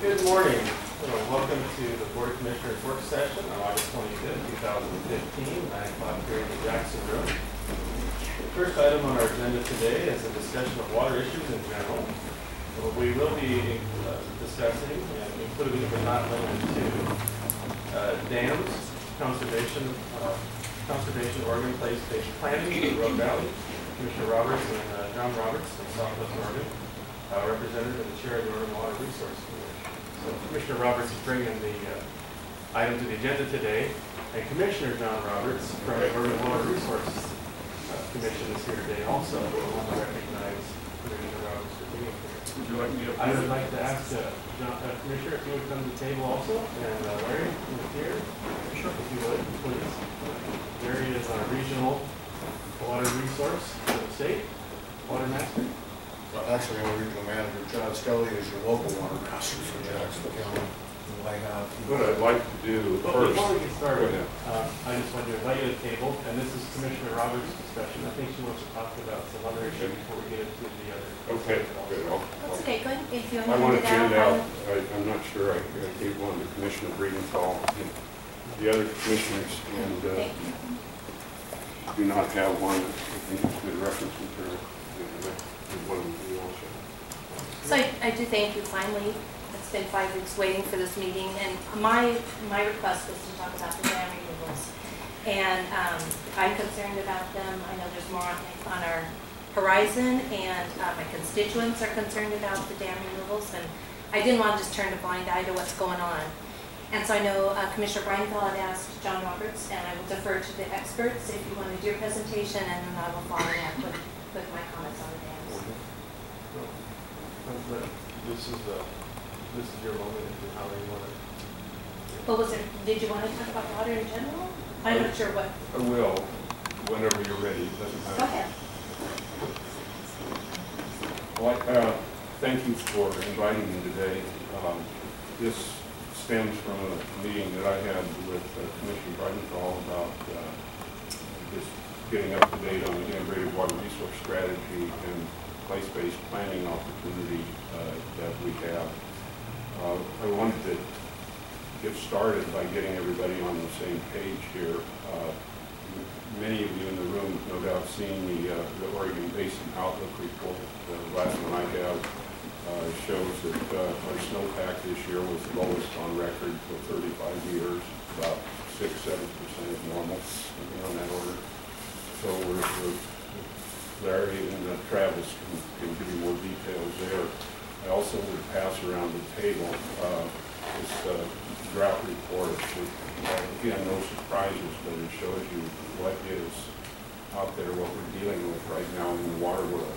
Good morning. Uh, Welcome to the Board of Commissioners work session on August twenty-fifth, two thousand fifteen, nine o'clock here in the Jackson Room. The First item on our agenda today is a discussion of water issues in general. What we will be uh, discussing, and including but not limited to, uh, dams, conservation, uh, conservation Oregon place-based planning in the Rogue Valley. Commissioner Roberts and uh, John Roberts of Southwest Oregon, uh, representative and the chair of the Oregon Water Resource Commission. So Commissioner Roberts is bringing the uh, item to the agenda today, and Commissioner John Roberts from the Oregon Water Resources uh, Commission is here today also. I want to recognize Commissioner Roberts for being here. Would you like me to? I would like to ask uh, John- uh, Commissioner if you would come to the table also, and uh, Larry, come here. Sure. If you would, please. Larry is our regional water resource for the state, water master. Well, Actually, our regional manager, John Scully, is your local water master for Jackson County. And I have. What I'd like to do But first. before we get started, Go ahead. um, I just want to invite you to the table, and this is Commissioner Roberts' discussion. I think she wants to talk about some other issues before we get into the other. Okay, good. I'll- That's okay, good. If you I want want to to hand hand it out, out. I, I'm not sure, I I gave one to Commissioner Breidenthal, and the other commissioners, and, uh, Thank you. do not have one, I think it's good reference material. Of you. So I, I do thank you finally. It's been five weeks waiting for this meeting, and my, my request was to talk about the dam removals. And, um, I'm concerned about them. I know there's more on, on our horizon, and, uh, my constituents are concerned about the dam removals, and I didn't want to just turn a blind eye to what's going on. And so I know uh, Commissioner Breidenthal had asked John Roberts, and I will defer to the experts if you want to do your presentation, and then I will follow up with, with my comments on the. This is, uh, this is your moment, you, how you want to. What was it, did you want to talk about water in general? I'm not sure what, I will, whenever you're ready, it go ahead. Well, I, uh, thank you for inviting me today. Um, This stems from a meeting that I had with uh, Commissioner Breidenthal about uh, just getting up to date on the integrated water resource strategy and place-based planning opportunity uh, that we have. Uh, I wanted to get started by getting everybody on the same page here. Uh, Many of you in the room have no doubt seen the, the Oregon Basin Outlook Report. The last one I have, uh, shows that, uh, our snowpack this year was the lowest on record for thirty-five years, about six, seven percent of normal, something on that order. So we're, we're, Larry and Travis can, can give you more details there. I also would pass around the table, uh, this, uh, drought report, which, uh, again, no surprises, but it shows you what is out there, what we're dealing with right now in the water world.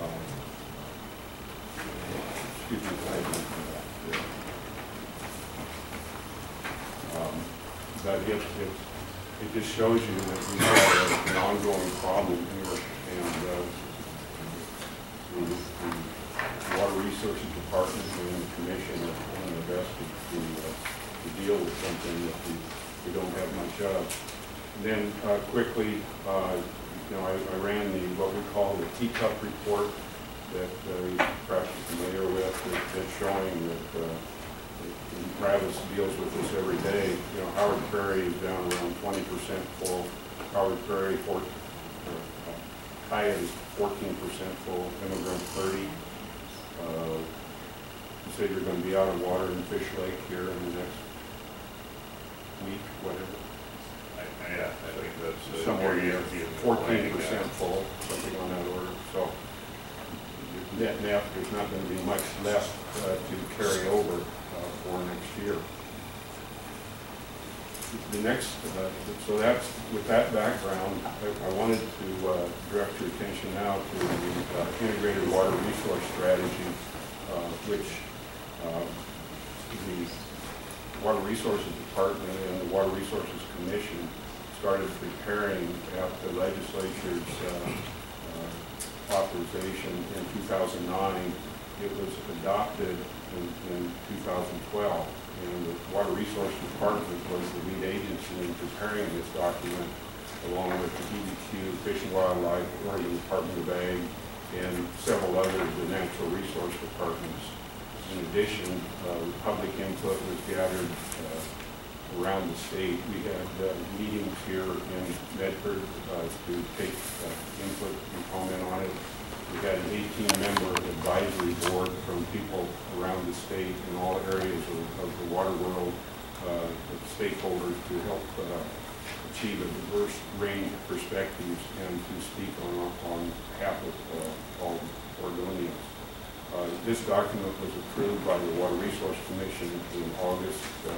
Um, Excuse me, I that? Um, But it, it, it just shows you that we have an ongoing problem here, and, uh, the, Water Resources Department and the Commission are doing their best to, to, uh, to deal with something that we, we don't have much of. And Then, uh, quickly, you know, I, I ran the, what we call the teacup report that, uh, you're familiar with, that, that's showing that, and Travis deals with this every day, you know, Howard Prairie is down around twenty percent full, Howard Prairie, four, uh, Hyatt fourteen percent full, Emigrant thirty. Uh, You say you're gonna be out of water in Fish Lake here in the next week, whatever. Yeah, I think that's. uh, Somewhere near easy in fourteen planning percent that. full, something on that order, so. Net, net, there's not gonna be much left uh, to carry over uh, for next year. The next, uh, so that's, with that background, I I wanted to uh, direct your attention now to the uh, integrated water resource strategy, uh, which uh, the Water Resources Department and the Water Resources Commission started preparing at the legislature's uh, authorization in 2009. It was adopted in, in 2012, and the Water Resources Department was the lead agency in preparing this document, along with the DEQ, Fish and Wildlife, Oregon Department of Ag, and several other of the natural resource departments. In addition, uh, public input was gathered uh, around the state. We had uh, meetings here in Medford uh, to take uh, input and comment on it. We had an 18-member advisory board from people around the state in all areas of of the water world, uh, stakeholders to help uh, achieve a diverse range of perspectives and to speak on, on behalf of uh, all Oregonians. Uh, This document was approved by the Water Resource Commission in August uh,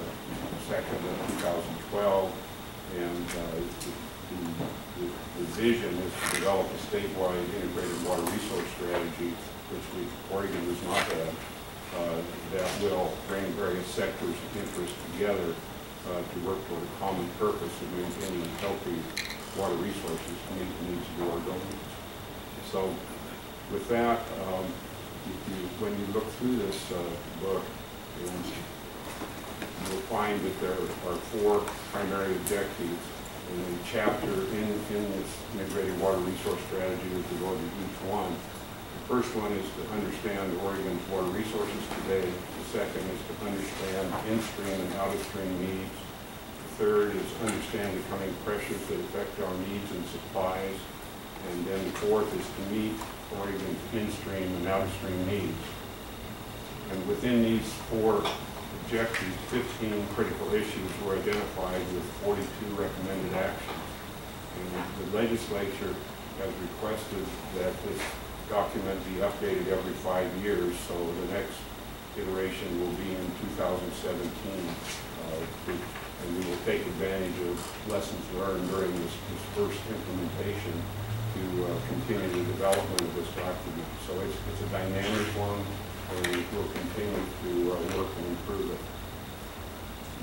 2nd of 2012, and uh, the- the the vision is to develop a statewide integrated water resource strategy, which we, Oregon does not have, uh, that will bring various sectors of interest together uh, to work toward a common purpose of maintaining healthy water resources to meet the needs of Oregonians. So with that, um, you, when you look through this uh, book, you'll find that there are four primary objectives. And the chapter in, in this integrated water resource strategy is devoted to each one. The first one is to understand Oregon's water resources today. The second is to understand in-stream and out-of-stream needs. The third is understand the coming pressures that affect our needs and supplies. And then the fourth is to meet Oregon's in-stream and out-of-stream needs. And within these four objectives, 15 critical issues were identified with 42 recommended actions. And the legislature has requested that this document be updated every five years, so the next iteration will be in 2017. uh, And we will take advantage of lessons learned during this, this first implementation to uh, continue the development of this document. So it's, it's a dynamic one, and we'll continue to uh, work and improve.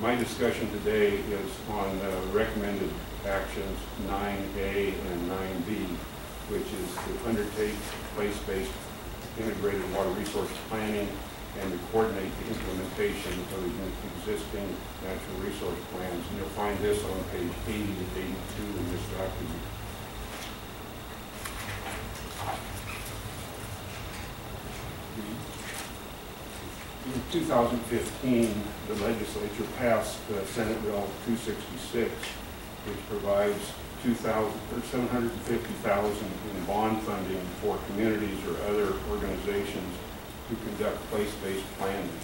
My discussion today is on uh, recommended actions nine A and nine B, which is to undertake place-based integrated water resource planning and to coordinate the implementation of existing natural resource plans. And you'll find this on page eighty to eighty-two in this document. 2015, the legislature passed uh, Senate Bill 266, which provides 2,000, or 750,000 in bond funding for communities or other organizations to conduct place-based planning.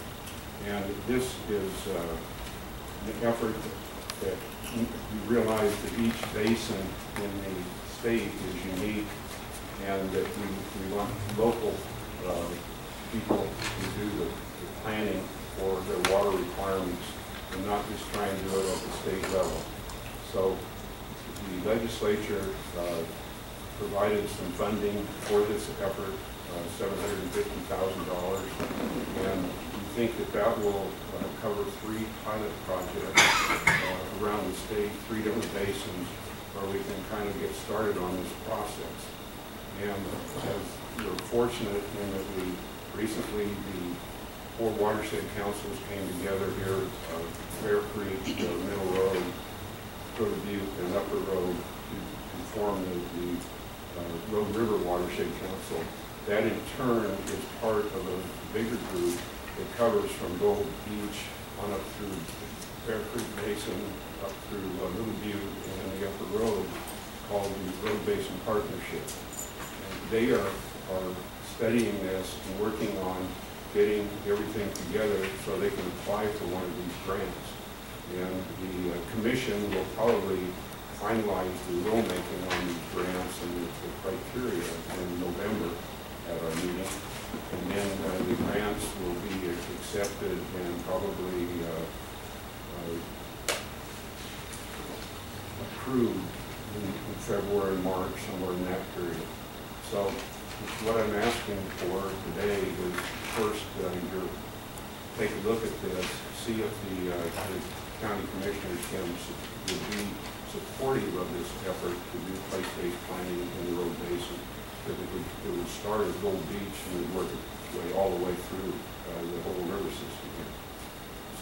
And this is uh, an effort that we realize that each basin in the state is unique and that we, we want local uh, people to do the planning for their water requirements and not just try and do it at the state level. So the legislature uh, provided some funding for this effort, uh, $750,000. And we think that that will uh, cover three pilot projects uh, around the state, three different basins, where we can kind of get started on this process. And as we're fortunate in that we recently, the four watershed councils came together here, uh, Bear Creek, uh, Middle Rogue, Dakota Butte, and Upper Rogue to to form the, the uh, Rogue River Watershed Council. That in turn is part of a bigger group that covers from Gold Beach on up through Bear Creek Basin, up through uh, Little Butte, and the Upper Rogue, called the Rogue Basin Partnership. And They are, are studying this and working on getting everything together so they can apply for one of these grants. And the uh, commission will probably finalize the rulemaking on these grants and the the criteria in November at our meeting. And then uh, the grants will be accepted and probably uh, uh, approved in in February, March, somewhere in that period. So what I'm asking for today is first, uh, your, take a look at this, see if the, uh, the county commissioners can, would be supportive of this effort to do place-based planning in the Rogue basin. It would, it would start at Gold Beach and would work its way all the way through, uh, the whole river system here.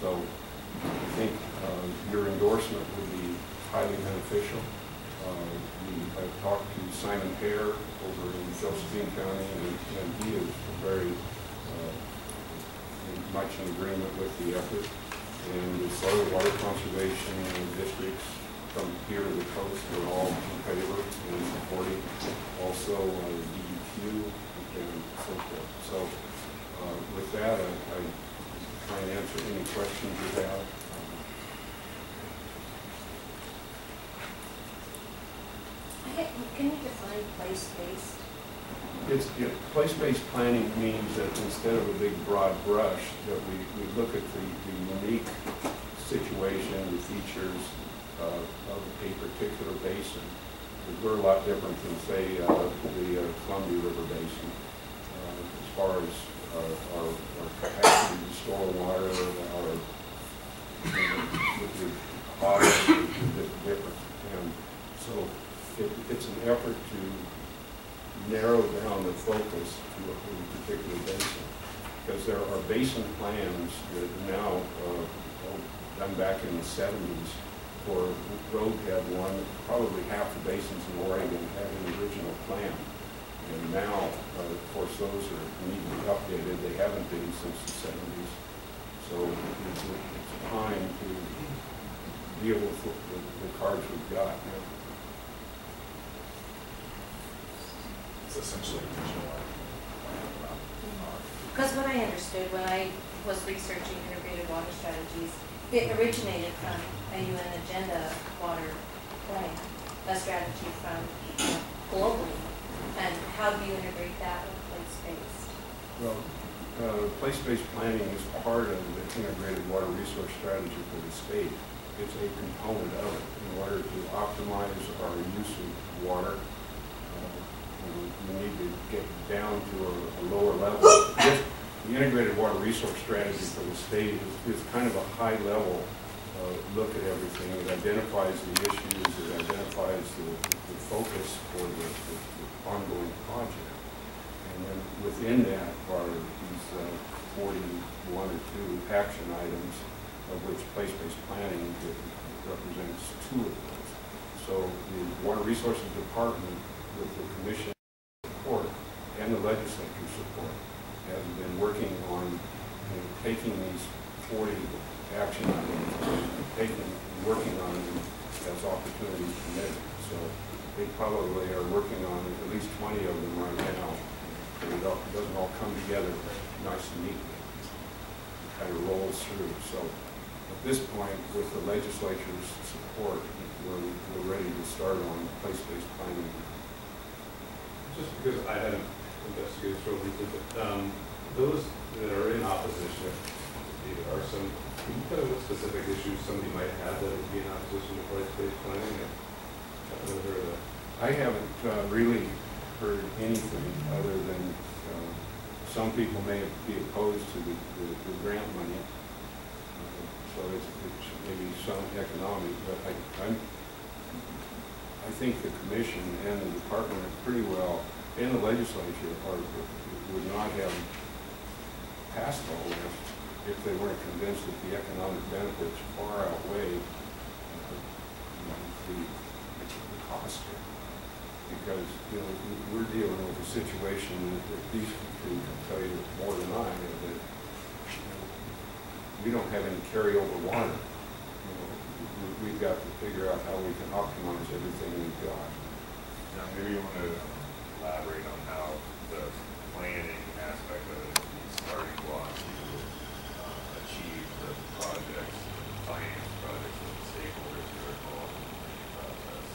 So I think, uh, your endorsement would be highly beneficial. Uh, we, I've talked to Simon Hare over in Josephine County, and, and he is very, much in agreement with the effort. And the soil water conservation districts from here to the coast are all in favor and supporting. Also, uh, DEQ and so forth. So uh, with that, I I try and answer any questions you have. Can you define place-based? It's, you know, place-based planning means that instead of a big broad brush, that we, we look at the, the unique situation, the features uh, of a particular basin. We're a lot different than, say, uh, the uh, Columbia River Basin, uh, as far as uh, our, our capacity to store water, our, you know, with water is different. And so it, it's an effort to narrow down the focus to a particular basin. Because there are basin plans that now, uh, done back in the seventies, for Rogue had one, probably half the basins in Oregon had an original plan. And now, uh, of course, those are, need to be updated, they haven't been since the seventies. So it's, it's time to deal with the, the cards we've got now. It's essentially. Because what I understood when I was researching integrated water strategies, it originated from a UN agenda water plan, a strategy from globally. And how do you integrate that with place-based? Well, uh, place-based planning is part of the integrated water resource strategy for the state. It's a component of it in order to optimize our use of water. uh, We need to get down to a a lower level. The integrated water resource strategy for the state is, is kind of a high-level uh, look at everything. It identifies the issues, it identifies the, the focus for the, the the ongoing project. And then within that are these uh, forty-one or two action items, of which place-based planning represents two of those. So the Water Resources Department, with the commission and the legislature support, has been working on you know, taking these forty action items, taking, working on them as opportunities permitted. So they probably are working on at least twenty of them right now. And It all- it doesn't all come together nice and neatly. It kind of rolls through. So at this point, with the legislature's support, we're, we're ready to start on place-based planning. Just because I haven't investigated so deeply, but, um, those that are in opposition, are some, can you tell me what specific issues somebody might have that would be in opposition to place-based planning? I haven't heard of that. I haven't uh, really heard anything other than uh, some people may be opposed to the, the the grant money. Uh, So it's, it's maybe some economic, but I, I'm, I think the commission and the department are pretty well, and the legislature would not have passed all this if they weren't convinced that the economic benefits far outweigh uh, the, the cost because, you know, we- we're dealing with a situation that that these can tell you more than I, that you know, we don't have any carryover water. You know, we- We've got to figure out how we can optimize everything we've got. Now, maybe you want to elaborate on how the planning aspect of it the starting block to uh, achieve the projects, finance projects the stakeholders who are involved in the process.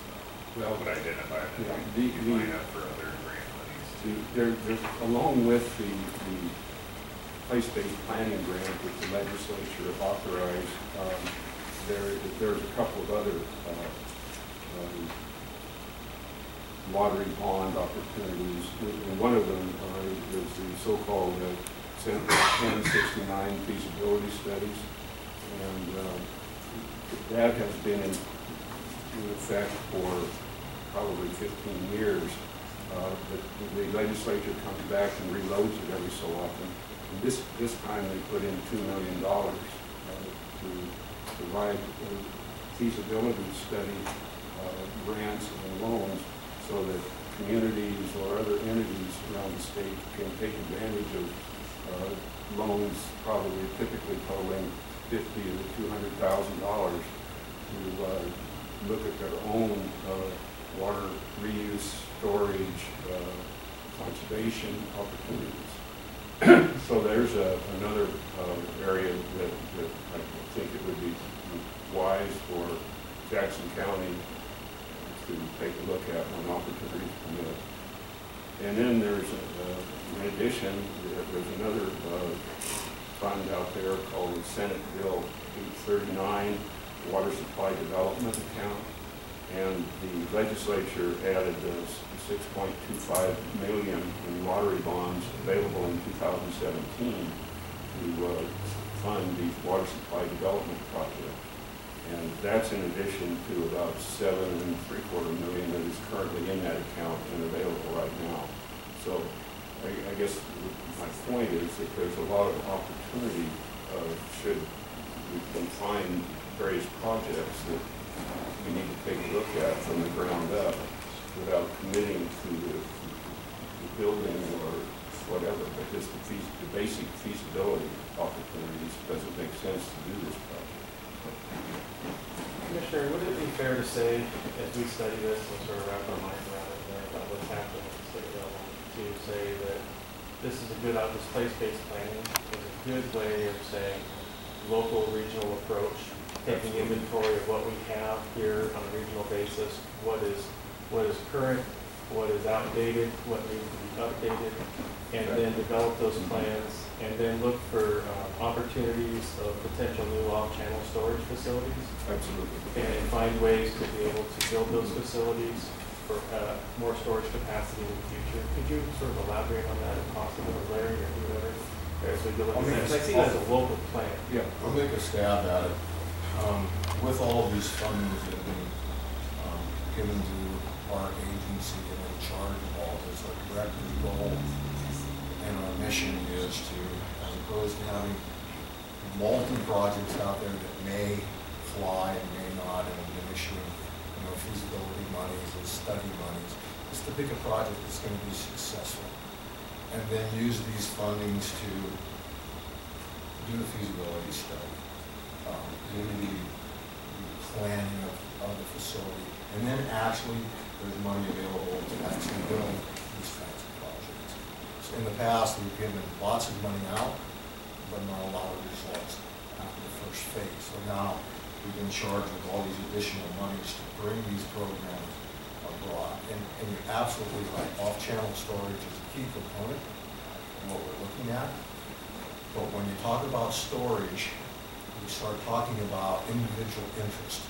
Well, Would identify them, Yeah, the- the- line up for other grant monies. The- There, there, along with the, the place-based planning grant that the legislature authorized, um, there, there's a couple of other, uh, um, lottery bond opportunities. And one of them, uh, is the so-called uh, ten sixty-nine feasibility studies. And, um, that has been in, in effect for probably fifteen years. Uh, But the legislature comes back and reloads it every so often. And this, this time they put in two million dollars uh, to provide uh, feasibility study uh, grants and loans so that communities or other entities around the state can take advantage of, uh, loans probably typically totaling fifty to two hundred thousand dollars to uh, look at their own uh, water reuse, storage, uh, conservation opportunities. So there's a, another uh, area that, that I think it would be wise for Jackson County to take a look at when opportunities permit. And then there's, uh, in addition, there- there's another uh, fund out there called the Senate Bill 839, Water Supply Development Account. And the legislature added uh, 6.25 million in lottery bonds available in 2017 to uh, fund these water supply development projects. And that's in addition to about seven and three quarter million that is currently in that account and available right now. So I, I guess my point is that there's a lot of opportunity, uh, should we can find various projects that we need to take a look at from the ground up without committing to the, the building or whatever, but just the the basic feasibility opportunities, does it make sense to do this? Commissioner, would it be fair to say, as we study this and sort of wrap our minds around it, about what's happening in the state of Illinois, to say that this is a good, out this place-based planning is a good way of saying local, regional approach, taking inventory of what we have here on a regional basis, what is, what is current, what is outdated, what needs to be updated, and then develop those plans, and then look for uh, opportunities of potential new off-channel storage facilities, Absolutely. and find ways to be able to build those facilities for uh, more storage capacity in the future. Could you sort of elaborate on that if possible, or Larry, or whoever, as we go I'll look at a- I see that as a local plan. Yeah. I'll make a stab at it. Um, With all of these fundings that have been um, given to our agency and in charge of all this, our director's goal and our mission is to, as opposed to having multi projects out there that may fly and may not, and been issuing, you know, feasibility monies and study monies, is to pick a project that's gonna be successful. And then use these fundings to do the feasibility study, um, do the the planning of, of the facility, and then actually, there's money available to actually build these kinds of projects. So in the past, we've given lots of money out, but not a lot of results after the first phase. So now, we've been charged with all these additional monies to bring these programs abroad. And, and you're absolutely right, off-channel storage is a key component of what we're looking at. But when you talk about storage, we start talking about individual interest.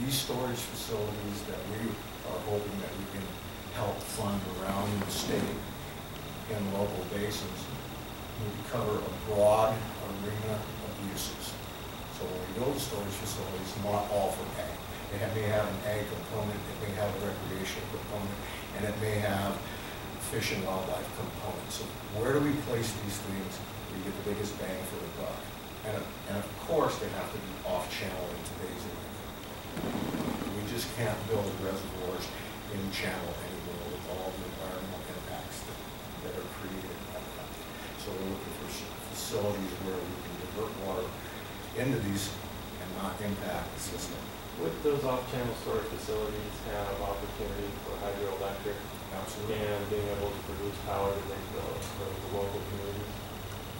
These storage facilities that we are hoping that we can help fund around the state and local basins to cover a broad arena of uses. So when we build storage facilities, not all for ag. It may have an ag component, it may have a recreational component, and it may have fish and wildlife component. So where do we place these things where you get the biggest bang for the buck? And, and of course, they have to be off-channel in today's environment. We just can't build reservoirs in channel anymore with all the environmental impacts that, that are created by that. So we're looking for facilities where we can divert water into these and not impact the system. Would those off-channel storage facilities have opportunity for hydroelectric Absolutely. and being able to produce power to make the, the the local communities?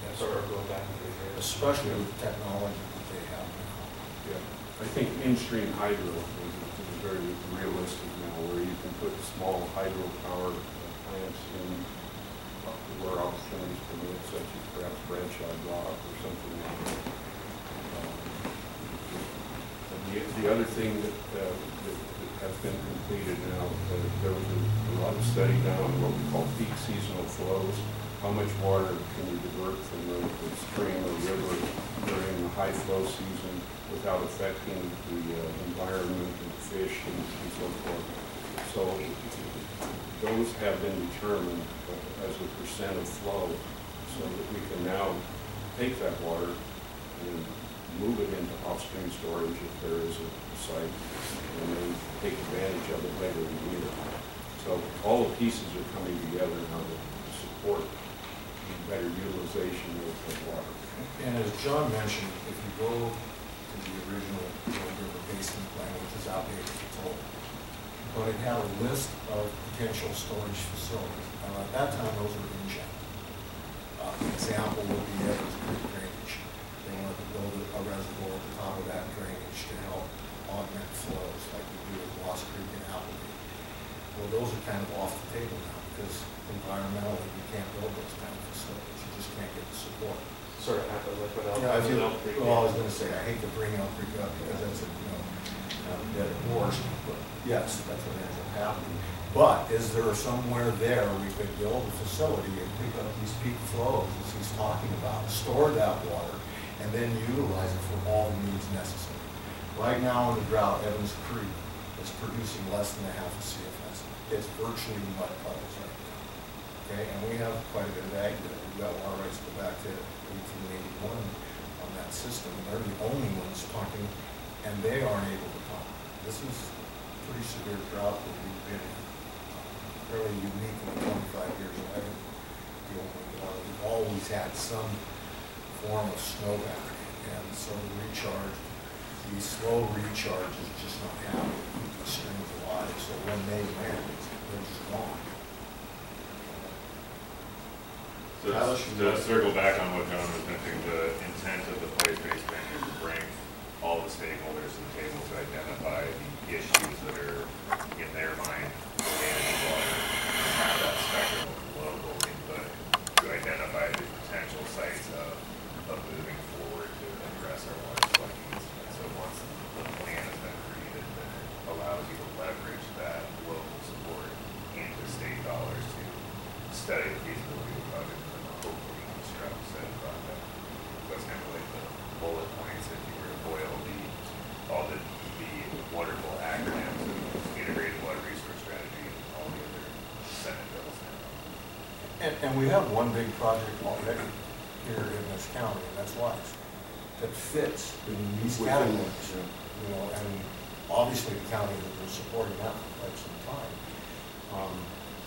Yes, of going back to the area. Especially with the technology that they have now. Yeah, I think in-stream hydro is, very realistic now, where you can put small hydropower plants in where opportunities permit, such as perhaps Bradshaw Rock or something like that. Um, the, the other thing that, uh, that that has been completed now, uh, there was a a lot of study done on what we call peak seasonal flows. How much water can you divert from the the stream or river during the high flow season without affecting the uh, environment and fish and and so forth? So those have been determined uh, as a percent of flow, so that we can now take that water and move it into off-stream storage if there is a site, and then take advantage of it later in the year. So all the pieces are coming together now to support better utilization of the water. And as John mentioned, if you go to the original River Basin Plan, which is outdated, it's old, but it had a list of potential storage facilities. At that time, those were in check. Uh, example would be Evans Creek drainage. They wanted to build a reservoir at the top of that drainage to help augment flows like we do with Lost Creek and Applegate. Well, those are kind of off the table now because environmentally, you can't build those kind of facilities. You just can't get the support. Sort of like what Yeah, I feel, Elk Creek well, I was gonna say, I hate to bring Elk Creek up because that's a, you know, uh, dead horse, but yes, that's what ends up happening. But is there somewhere there we could build a facility and pick up these peak flows, as he's talking about, store that water, and then utilize it for all the needs necessary? Right now in the drought, Evans Creek is producing less than a half a CFS. It's virtually mud puddles right now. Okay, and we have quite a bit of ag there. We've got water rights to go back to eighty-one on that system, they're the only ones pumping, and they aren't able to pump. This is a pretty severe drought that we've been in. Fairly unique in the twenty-five years I've been dealing with water. We've always had some form of snowpack, and so the recharge, the slow recharge is just not happening. The streams alive, so when they win, they're just gone. So to to circle back on what John was mentioning, the intent of the place-based plan is to bring all the stakeholders to the table to identify the issues that are in their mind managing water, and have that spectrum of local input to identify the potential sites of, of moving forward to address our water supply needs. And so once the plan has been created, then it allows you to leverage that local support into state dollars to study the feasibility of the project and then hopefully construct said project. That's kind of like the bullet points if you were to boil the, all the, the wonderful acronyms of integrated water resource strategy and all the other senate bills now. And, we have one big project already here in this county, and that's Wise, that fits in these categories. yeah. You know, and obviously the county has been supporting that for quite some time. Um,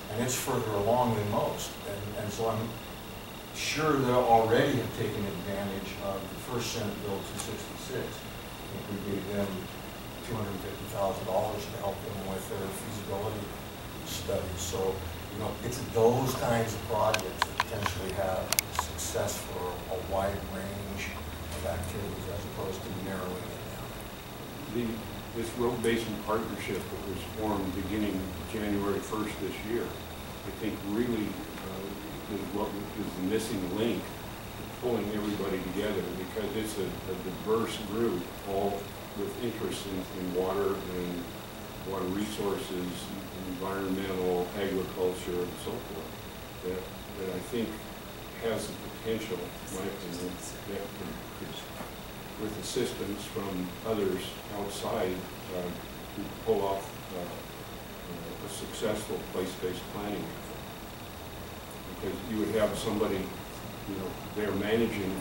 And it's further along than most, and, and so I'm sure they already have taken advantage of the first Senate Bill two sixty-six. I think we gave them two hundred and fifty thousand dollars to help them with their feasibility studies. So, you know, it's those kinds of projects that potentially have success for a wide range of activities as opposed to narrowing it down. The, this Rogue basin partnership that was formed beginning January first this year, I think really uh, is what is the missing link, pulling everybody together, because it's a a diverse group, all with interest in, in water and water resources, environmental, agriculture, and so forth, that, that I think has the potential, my opinion, that with assistance from others outside uh, to pull off uh, uh, a successful place-based planning effort. Because you would have somebody, you know, they're managing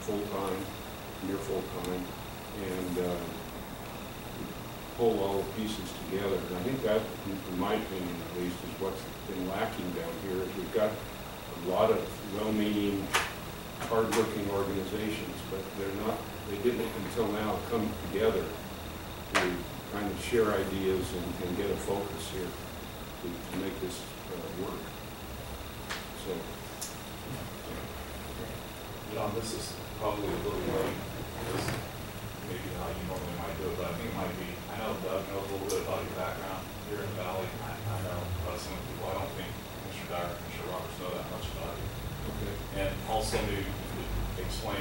full-time, near full-time, and uh, pull all the pieces together. And I think that, in my opinion at least, is what's been lacking down here, is we've got a lot of well-meaning, hard-working organizations, but they're not, they didn't until now come together to kind of share ideas and, and get a focus here to, to make this uh, work. So, John, this is probably a little late, this maybe how you normally might do it, but I think it might be, know Doug knows a little bit about your background here in the valley. I, I know about some of the people, I don't think Mr. Dyer, and Mr. Roberts know that much about you. okay. And also maybe you could explain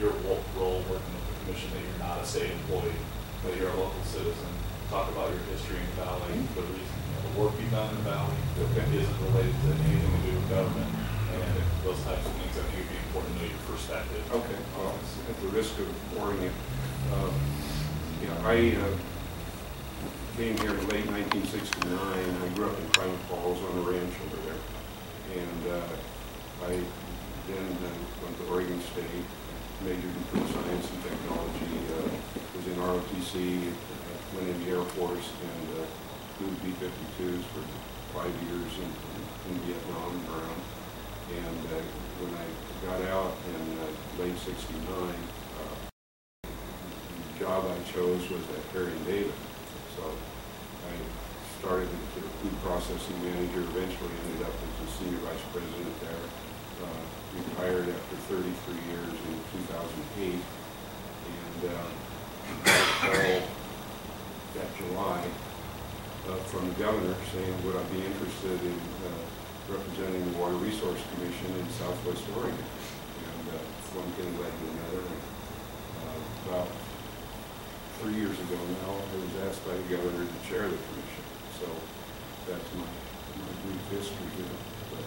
your role working with the commission, that you're not a state employee, that you're a local citizen. Talk about your history in the valley, the reason, you know, the work you've done in the valley, that isn't related to anything to do with government, and those types of things. I think it'd be important to know your perspective. Okay, well, at the risk of boring you, uh, you know, I uh, came here in late nineteen sixty-nine. I grew up in Klamath Falls on a ranch over there. And uh, I then uh, went to Oregon State, majored in food science and technology, uh, was in ROTC, uh, went in the Air Force, and uh, flew B-52s for five years in in Vietnam and around. And uh, when I got out in uh, late sixty-nine, uh, the job I chose was at Harry and David. I started as a food processing manager, eventually ended up as a senior vice president there. Uh, Retired after thirty-three years in two thousand eight. And uh, that July uh, from the governor saying, would I be interested in uh, representing the Water Resource Commission in Southwest Oregon? And uh, one thing led to another. uh, About three years ago now, I was asked by the governor to chair the commission. So that's my, my brief history here. But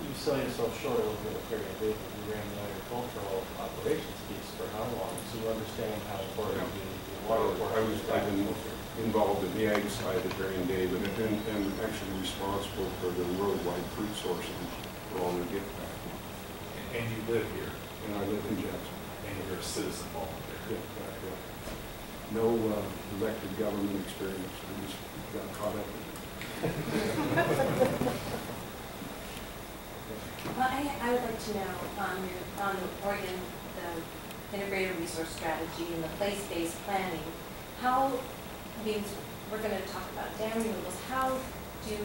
You sell yourself short a little bit of Harry and David. You ran the agricultural operations piece for how long? So you understand how important the the water Well. I was, I've been involved in the ag side at Harry and David and, and and actually responsible for the worldwide fruit sourcing for all the gift packing. And you live here, And I live in Jackson. And you're a citizen volunteer. Yeah, yeah, yeah. No uh, elected government experience, I just got caught up in it. Well, I, I would like to know on your, on the Oregon, the integrated resource strategy and the place-based planning, how, I mean, we're gonna talk about dam removals, how do,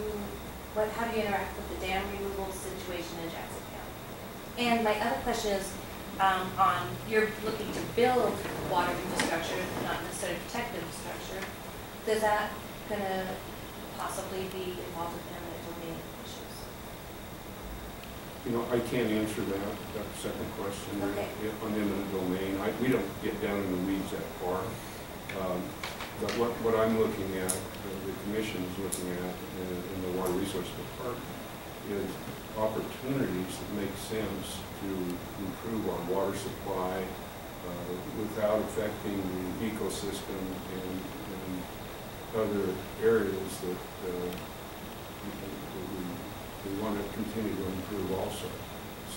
what, how do you interact with the dam removal situation in Jackson County? And my other question is, um, on, you're looking to build water infrastructure, not necessarily protect infrastructure. Does that gonna possibly be involved with eminent domain issues? You know, I can't answer that, that second question. Okay. On eminent domain, I, we don't get down in the weeds that far. Um, But what, what I'm looking at, the the commission is looking at in, in the water resource department is opportunities that make sense to improve our water supply uh, without affecting the ecosystem and, and other areas that, uh, that we, we want to continue to improve also.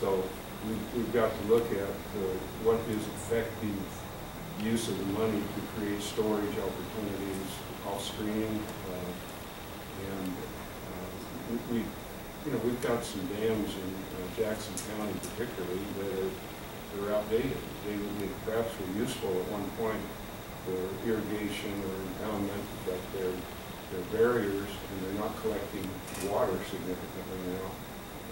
So we, we've got to look at uh, what is effective use of the money to create storage opportunities off-stream. uh, And uh, we- we, you know, we've got some dams in Jackson County particularly that are outdated. They they perhaps were useful at one point for irrigation or impoundment, but they're, they're barriers and they're not collecting water significantly now.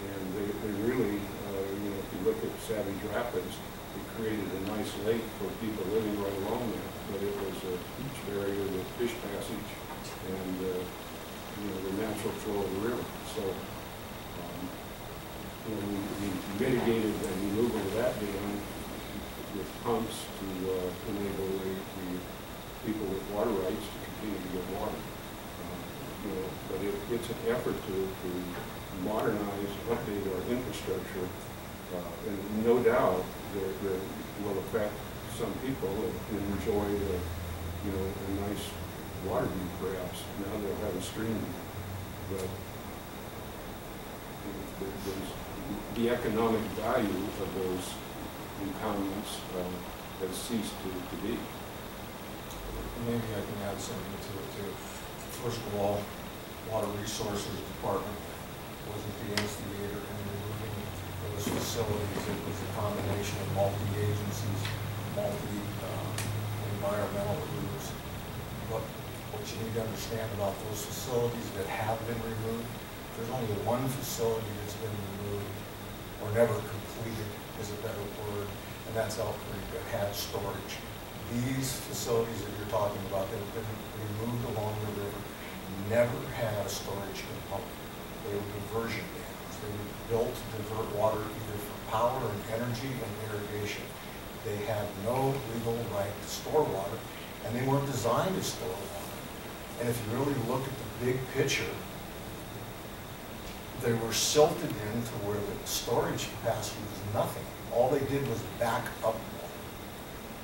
And they, they really, uh, you know, if you look at Savage Rapids, it created a nice lake for people living right along there. But it was a huge barrier with fish passage and, uh, you know, the natural flow of the river. So, you know, we we mitigated the removal of that dam with pumps to uh, enable the, the people with water rights to continue to get water. Um, You know, but it, it's an effort to, to modernize, update our infrastructure. Uh, and no doubt that, that will affect some people that enjoy the, you know, a nice water view perhaps. Now they'll have a stream, but the- there's, the economic value of those impoundments uh, has ceased to, to be. Maybe I can add something to it too. First of all, Water Resources Department wasn't the instigator in removing those facilities. It was a combination of multi-agencies, multi-environmental groups. But what you need to understand about those facilities that have been removed, there's only one facility that's been removed, or never completed, is a better word, and that's Elk Creek that had storage. These facilities that you're talking about that have been removed along the river never had a storage component. They were diversion dams. They were built to divert water either for power and energy and irrigation. They had no legal right to store water, and they weren't designed to store water. And if you really look at the big picture, they were silted in to where the storage capacity was nothing. All they did was back up water.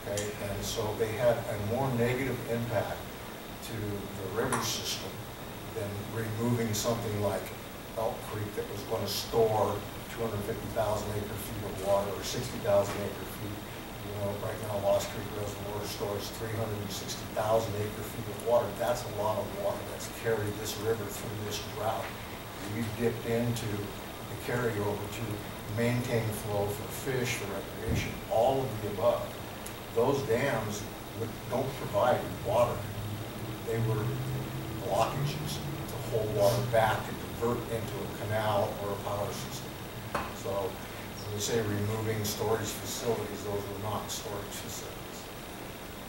Okay, and so they had a more negative impact to the river system than removing something like Elk Creek that was going to store 250,000 acre feet of water or 60,000 acre feet. You know, right now Lost Creek Reservoir stores 360,000 acre feet of water. That's a lot of water that's carried this river through this drought. We've dipped into the carryover to maintain flow for fish, for recreation, all of the above. Those dams don't provide water. They were blockages to hold water back and divert into a canal or a power system. So when we say removing storage facilities, those were not storage facilities.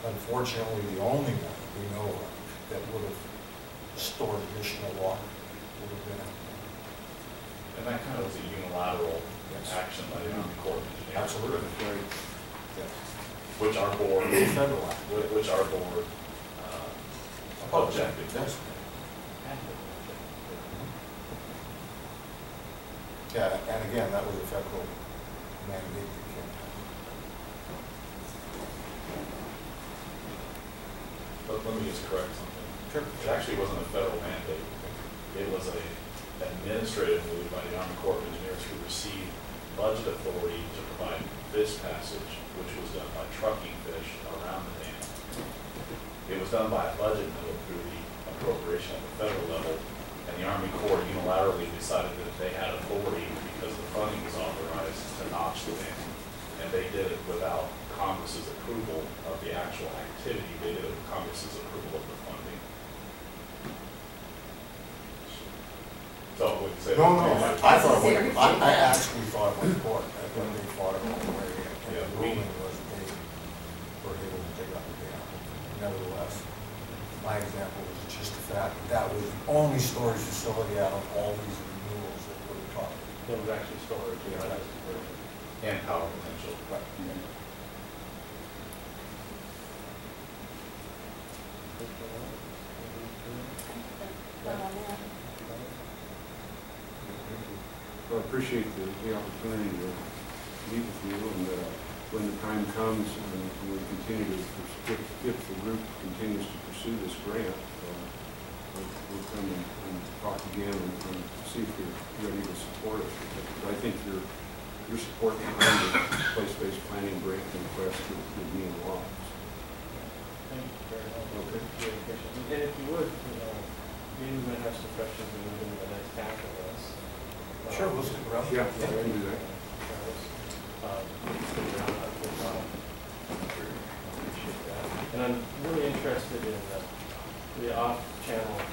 Unfortunately, the only one we know of that would have stored additional water would have been, And that kind of was a unilateral Yes. action by the Army Corps of Engineers. Absolutely. Right. yes, Which our board, a federal act. whi- which our board, uh, objected. Yes. Yeah, and again, that was a federal mandate that came out. Let, let me just correct something. Sure. It actually wasn't a federal mandate. It was a administrative move by the Army Corps of Engineers who received budget authority to provide fish passage, which was done by trucking fish around the dam. It was done by a budget note through the appropriation at the federal level, and the Army Corps unilaterally decided that they had authority because the funding was authorized to notch the dam. And they did it without Congress's approval of the actual activity, they did it with Congress's approval of the funding. So, we say. No, no, I I thought, it went- I, I feedback. actually thought it went to court, I thought they fought it all the way, and Yeah, the we- ruling was they were able to take up the dam. Nevertheless, my example was just the fact that that was the only storage facility out of all these renewals that we were talking. It was actually storage, you know, that's conversion. And power potential. Right. Well, I appreciate the, the opportunity to meet with you, and uh, when the time comes, and we continue to, if, if the group continues to pursue this grant, uh, we'll we'll come and, and talk again and, and see if you're ready to support it. But I think your, your support behind the place-based planning grant request would, would mean a lot. Thank you very much. Okay. Really appreciate it. And if you would, you know, maybe we might have some questions and move into the next half of this. Sure, we'll stick around. Yeah, we can do that. Stick around, for a while. Appreciate that. And I'm really interested in the, the off-channel uh,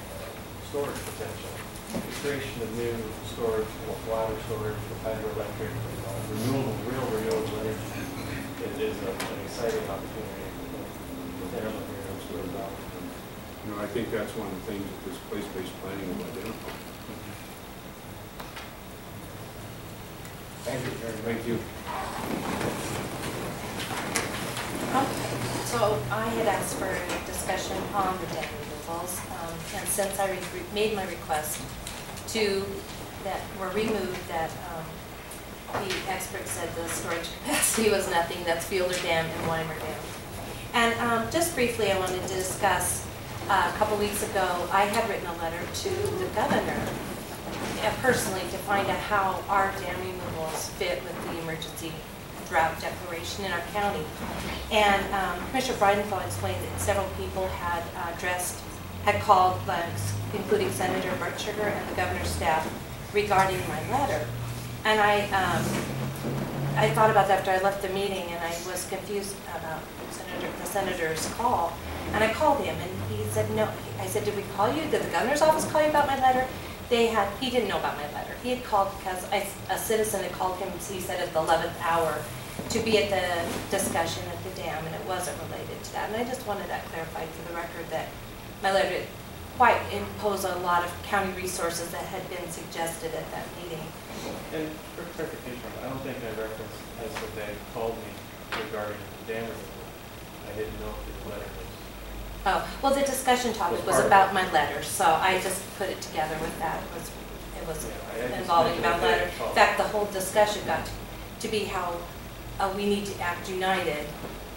storage potential. The creation of new storage, water storage for hydroelectric, uh, renewable, real renewable energy. It is a- an exciting opportunity for the town of Marion to adopt. You know, I think that's one of the things that this place-based planning will identify. Thank you very much. Thank you. Okay, so I had asked for a discussion on the dam removals, um, and since I re- made my request to, that were removed, that um, the expert said the storage capacity was nothing, that's Fielder Dam and Weimer Dam. And um, just briefly, I wanted to discuss, uh, a couple weeks ago, I had written a letter to the governor personally to find out how our dam removals fit with the emergency drought declaration in our county. And um, Commissioner Breidenthal explained that several people had uh, addressed, had called, uh, including Senator Baertschiger and the governor's staff regarding my letter. And I, um, I thought about that after I left the meeting and I was confused about Senator, the senator's call. And I called him and he said, no, I said, did we call you? Did the governor's office call you about my letter? They had, he didn't know about my letter. He had called because I, a citizen had called him, he said at the eleventh hour, to be at the discussion at the dam and it wasn't related to that. And I just wanted that clarified for the record that my letter quite impose a lot of county resources that had been suggested at that meeting. And for clarification, I don't think I referenced as that they called me regarding the dam. I didn't know if the letter. Oh, well, the discussion topic was about my letter, so I just put it together with that, it was, it was Yeah, I- I just involving my letter. In fact, the whole discussion got to be how uh, we need to act united,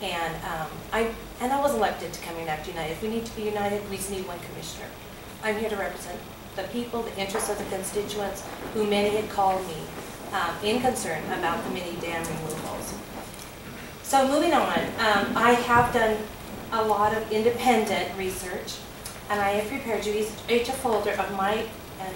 and um, I, and I was elected to come here and act united. If we need to be united, we just need one commissioner. I'm here to represent the people, the interests of the constituents, who many had called me um, in concern about the mini dam removals. So moving on, um, I have done a lot of independent research, and I have prepared you each- a folder of my, and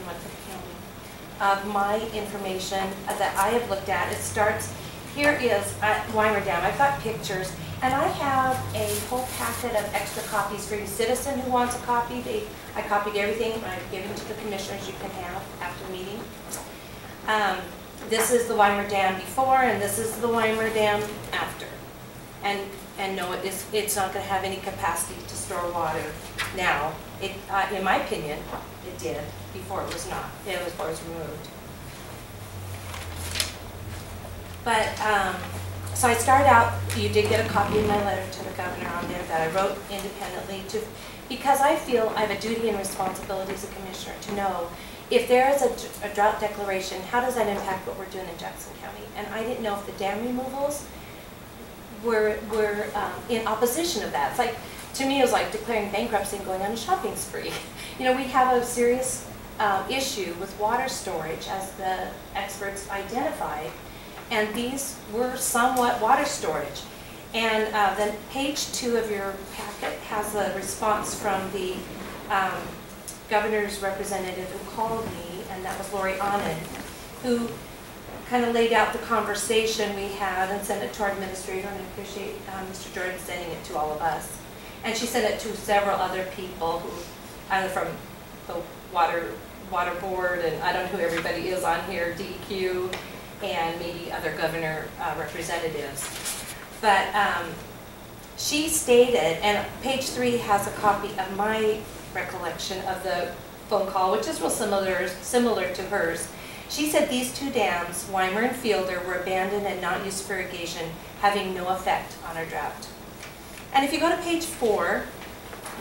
of my information that I have looked at. It starts, here is at Weimer Dam, I've got pictures, and I have a whole packet of extra copies for any citizen who wants a copy. They, I copied everything, I've given to the commissioners you can have after the meeting. Um, This is the Weimer Dam before, and this is the Weimer Dam after. And, and no, it is, it's not gonna have any capacity to store water now. It, uh, in my opinion, it did, before it was not, it was, before it was removed. But, um, so I started out, you did get a copy of my letter to the governor on there that I wrote independently to, because I feel I have a duty and responsibility as a commissioner to know if there is a, a drought declaration, how does that impact what we're doing in Jackson County? And I didn't know if the dam removals were, were um, in opposition of that. It's like, to me, it was like declaring bankruptcy and going on a shopping spree. You know, we have a serious um, issue with water storage, as the experts identified, and these were somewhat water storage. And uh, then page two of your packet has a response from the um, governor's representative who called me, and that was Lori Anand, who kind of laid out the conversation we had and sent it to our administrator, and I appreciate um, Mr. Jordan sending it to all of us. And she sent it to several other people who, either from the water, water board, and I don't know who everybody is on here, DEQ, and maybe other governor uh, representatives. But um, she stated, and page three has a copy of my recollection of the phone call, which is real similar, similar to hers. She said these two dams, Weimer and Fielder, were abandoned and not used for irrigation, having no effect on our drought. And if you go to page four,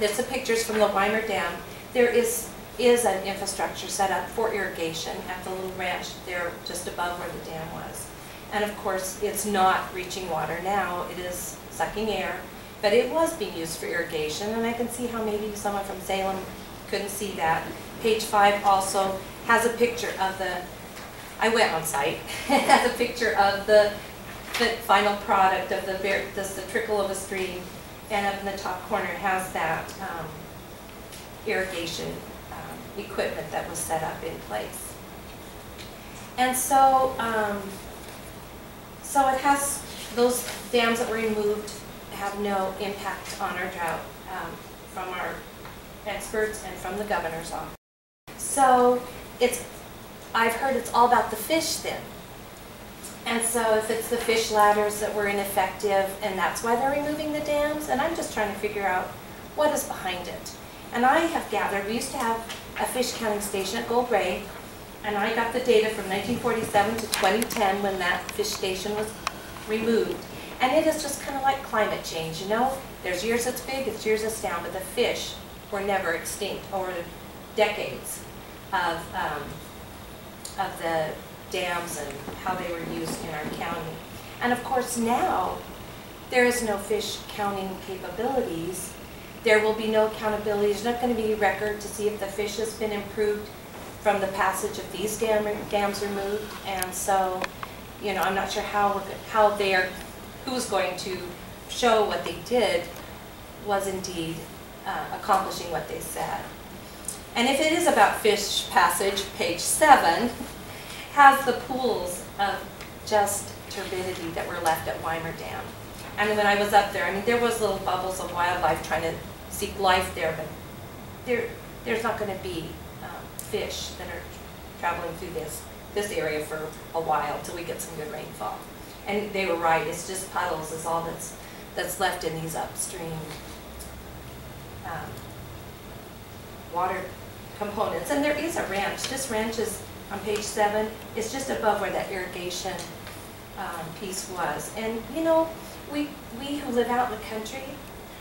there's some pictures from the Weimer Dam. There is, is an infrastructure set up for irrigation at the little ranch there just above where the dam was. And of course, it's not reaching water now, it is sucking air, but it was being used for irrigation, and I can see how maybe someone from Salem couldn't see that. Page five also has a picture of the, I went on site, it has a picture of the, the final product of the, ver- just the trickle of a stream, and up in the top corner has that um, irrigation um, equipment that was set up in place. And so, um, so it has, those dams that were removed have no impact on our drought um, from our experts and from the governor's office. So it's, I've heard it's all about the fish then. And so if it's the fish ladders that were ineffective and that's why they're removing the dams, and I'm just trying to figure out what is behind it. And I have gathered, we used to have a fish counting station at Gold Ray, and I got the data from 1947 to 2010 when that fish station was removed. And it is just kind of like climate change, you know? There's years it's big, there's years it's down, but the fish were never extinct over decades of, um, of the dams and how they were used in our county. And of course now, there is no fish counting capabilities. There will be no accountability, there's not going to be a record to see if the fish has been improved from the passage of these dam, dams removed. And so, you know, I'm not sure how, how they're, who's going to show what they did was indeed uh, accomplishing what they said. And if it is about fish passage, page seven has the pools of just turbidity that were left at Weimer Dam. And when I was up there, I mean, there was little bubbles of wildlife trying to seek life there, but there, there's not going to be um, fish that are traveling through this, this area for a while till we get some good rainfall. And they were right, it's just puddles is all that's, that's left in these upstream um, water components. And there is a ranch, this ranch is on page seven, it's just above where that irrigation um, piece was. And, you know, we, we who live out in the country,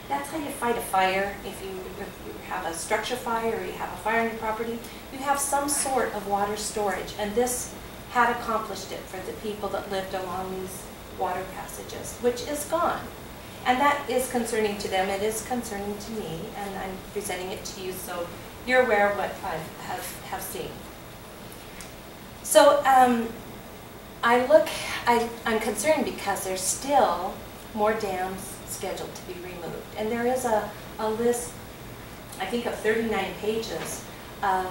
that's how you fight a fire. If you, if you have a structure fire or you have a fire on your property, you have some sort of water storage. And this had accomplished it for the people that lived along these water passages, which is gone. And that is concerning to them, it is concerning to me, and I'm presenting it to you so you're aware of what I have, have seen. So um, I look, I, I'm concerned because there's still more dams scheduled to be removed. And there is a, a list, I think of 39 pages of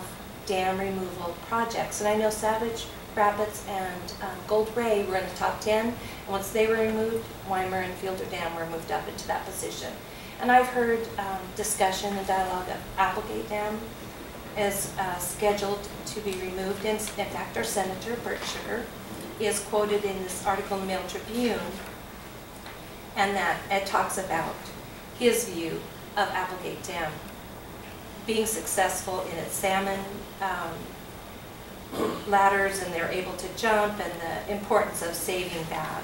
dam removal projects. And I know Savage Rapids and um, Gold Ray were in the top 10. And once they were removed, Weimer and Fielder Dam were moved up into that position. And I've heard um, discussion and dialogue of Applegate Dam is uh, scheduled to be removed. In fact, our Senator, Sugar, is quoted in this article in the Mail Tribune, and that it talks about his view of Applegate Dam being successful in its salmon um, ladders, and they're able to jump, and the importance of saving that.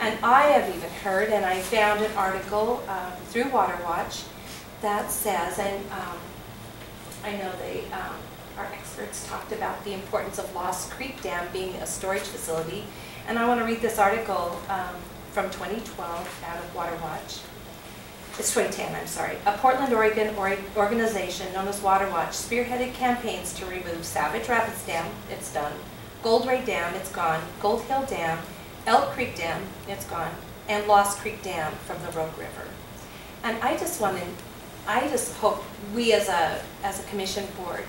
And I have even heard, and I found an article um, through Water Watch that says, and um, I know they, um, our experts talked about the importance of Lost Creek Dam being a storage facility. And I want to read this article um, from 2012 out of Water Watch. It's 2010, I'm sorry. A Portland, Oregon or- organization known as Water Watch spearheaded campaigns to remove Savage Rapids Dam, it's done, Gold Ray Dam, it's gone, Gold Hill Dam, Elk Creek Dam, it's gone, and Lost Creek Dam from the Rogue River. And I just want to, I just hope we as a, as a commission board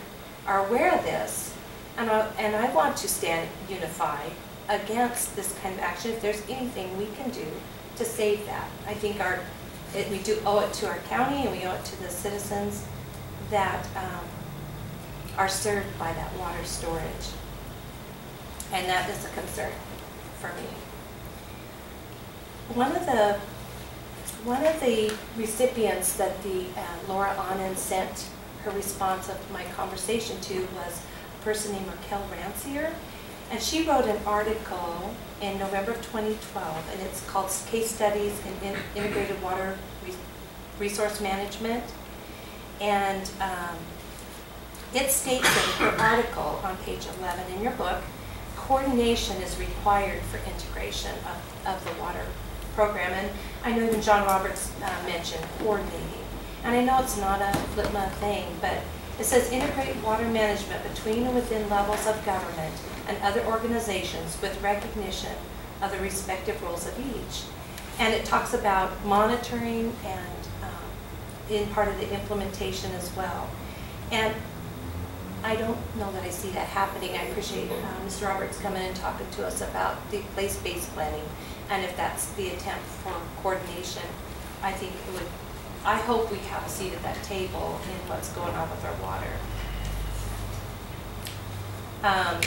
are aware of this, and I, and I want to stand unified against this kind of action, if there's anything we can do to save that. I think our, it, we do owe it to our county, and we owe it to the citizens that, um, are served by that water storage. And that is a concern for me. One of the, one of the recipients that the uh, Laura Anand sent her response of my conversation to was a person named Raquel Rancier. And she wrote an article in November of 2012, and it's called Case Studies in In- Integrated Water Re- Resource Management. And um, it states in her article on page 11 in your book, coordination is required for integration of, of the water program. And I know even John Roberts uh, mentioned coordinating. And I know it's not a FLPMA thing, but it says integrate water management between and within levels of government and other organizations with recognition of the respective roles of each. And it talks about monitoring and um, in part of the implementation as well. And I don't know that I see that happening. I appreciate uh, Mr. Roberts coming and talking to us about the place-based planning. And if that's the attempt for coordination, I think it would, I hope we have a seat at that table in what's going on with our water. Um,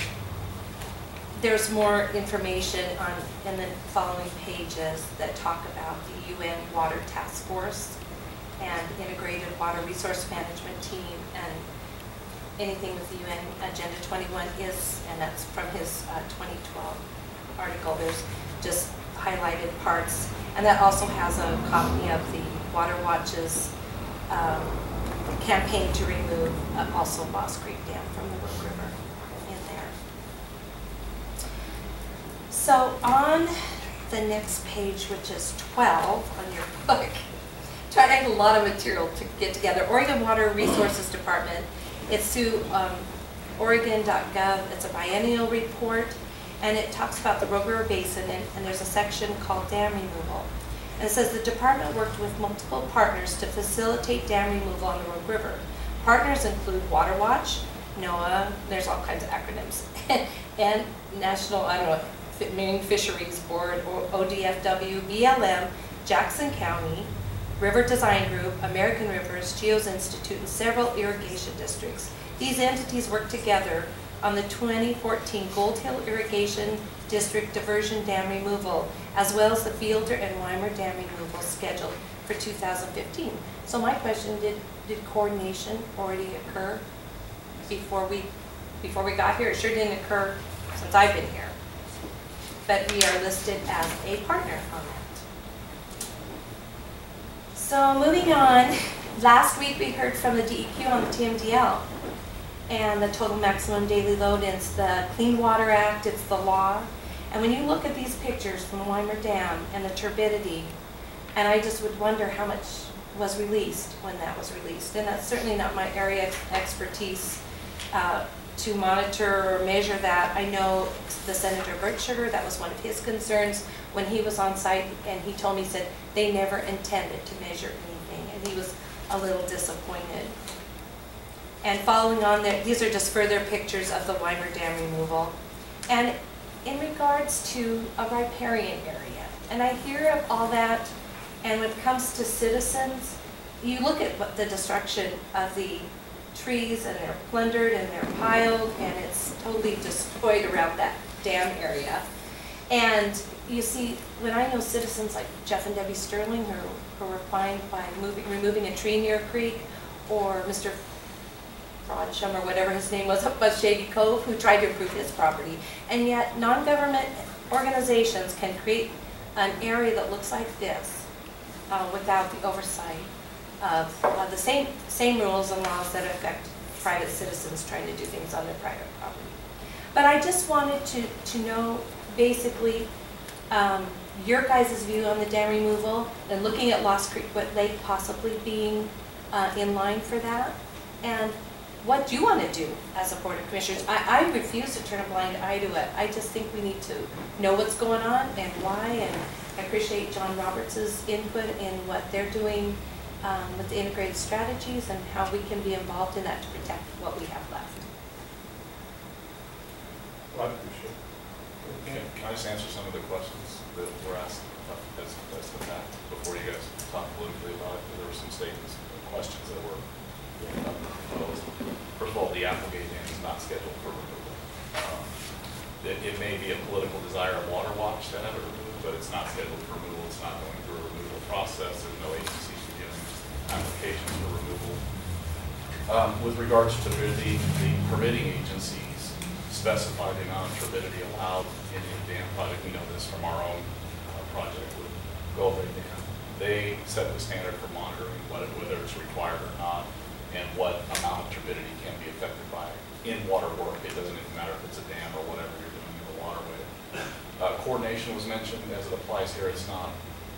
There's more information on, in the following pages that talk about the UN Water Task Force and Integrated Water Resource Management Team and anything with the UN Agenda 21 is, and that's from his uh, 2012 article, there's just highlighted parts. And that also has a copy of the Water Watch's um, campaign to remove uh, also Lost Creek Dam from the Rogue River in there. So on the next page, which is 12 on your book, trying to have a lot of material to get together. Oregon Water Resources Department, it's through um, oregon.gov, it's a biennial report, and it talks about the Rogue River Basin, and, and there's a section called dam removal. And it says the department worked with multiple partners to facilitate dam removal on the Rogue River. Partners include Water Watch, NOAA, there's all kinds of acronyms, and National, I don't know, Marine Fisheries Board, or ODFW, BLM, Jackson County, River Design Group, American Rivers, Geos Institute, and several irrigation districts. These entities work together on the 2014 Gold Hill Irrigation District Diversion Dam Removal, as well as the Fielder and Weimer Dam Removal scheduled for 2015. So my question, did, did coordination already occur before we, before we got here? It sure didn't occur since I've been here. But we are listed as a partner on that. So moving on, last week we heard from the DEQ on the TMDL and the total maximum daily load. It's the Clean Water Act, it's the law. And when you look at these pictures from Weimer Dam and the turbidity, and I just would wonder how much was released when that was released. And that's certainly not my area of expertise uh, to monitor or measure that. I know the Senator Bert that was one of his concerns when he was on site, and he told me, he said, they never intended to measure anything, and he was a little disappointed. And following on there, these are just further pictures of the Weimer Dam removal. And in regards to a riparian area, and I hear of all that, and when it comes to citizens, you look at what the destruction of the trees, and they're plundered, and they're piled, and it's totally destroyed around that dam area. And you see, when I know citizens like Jeff and Debbie Sterling who who were fined by moving, removing a tree near a creek, or Mr. Frodsham, or whatever his name was, up by Shady Cove, who tried to improve his property. And yet, non-government organizations can create an area that looks like this uh, without the oversight of uh, the same, same rules and laws that affect private citizens trying to do things on their private property. But I just wanted to, to know, basically, um, your guys' view on the dam removal, and looking at Lost Creek Lake possibly being uh, in line for that, and what do you want to do as a board of commissioners? I, I refuse to turn a blind eye to it. I just think we need to know what's going on and why, and I appreciate John Roberts' input in what they're doing um, with the integrated strategies and how we can be involved in that to protect what we have left. I appreciate it. Can, can I just answer some of the questions that were asked as, as the fact, before you guys talked politically about it, there were some statements and questions that were proposed. First of all, the Applegate Dam is not scheduled for removal. Um, It, it may be a political desire of Water Watch to have it removed, but it's not scheduled for removal, it's not going through a removal process, there's no reviewing applications for removal. Um, with regards to turbidity, the permitting agencies specify the amount of turbidity allowed in a dam project. We know this from our own uh, project with Gold Ray Dam. They set the standard for monitoring whether, whether it's required or not, and what amount of turbidity can be affected by in water work. It doesn't even matter if it's a dam or whatever you're doing in the waterway. Uh, coordination was mentioned as it applies here. It's not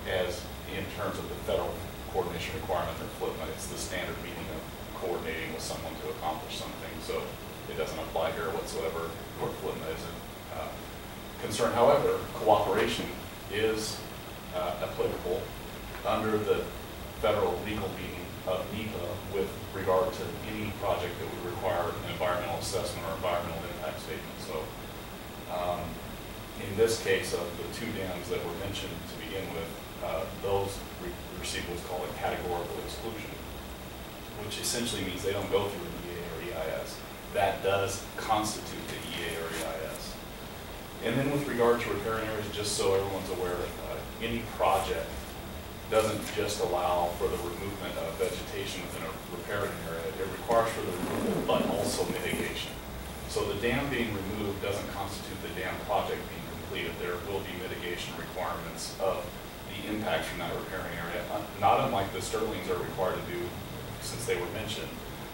as in terms of the federal coordination requirement or FLPMA. It's the standard meaning of coordinating with someone to accomplish something. So it doesn't apply here whatsoever, or FLPMA isn't uh, concerned. However, cooperation is uh, applicable under the federal legal meaning of NEPA with regard to any project that would require an environmental assessment or environmental impact statement. So um, in this case of the two dams that were mentioned to begin with, uh, those re- receive what's called a categorical exclusion, which essentially means they don't go through an EA or EIS. That does constitute the EA or EIS. And then with regard to riparian areas, just so everyone's aware, uh, any project doesn't just allow for the removal of vegetation within a riparian area. It requires for the removal, but also mitigation. So the dam being removed doesn't constitute the dam project being completed. There will be mitigation requirements of the impacts from that riparian area, uh, not unlike the Sterlings are required to do, since they were mentioned,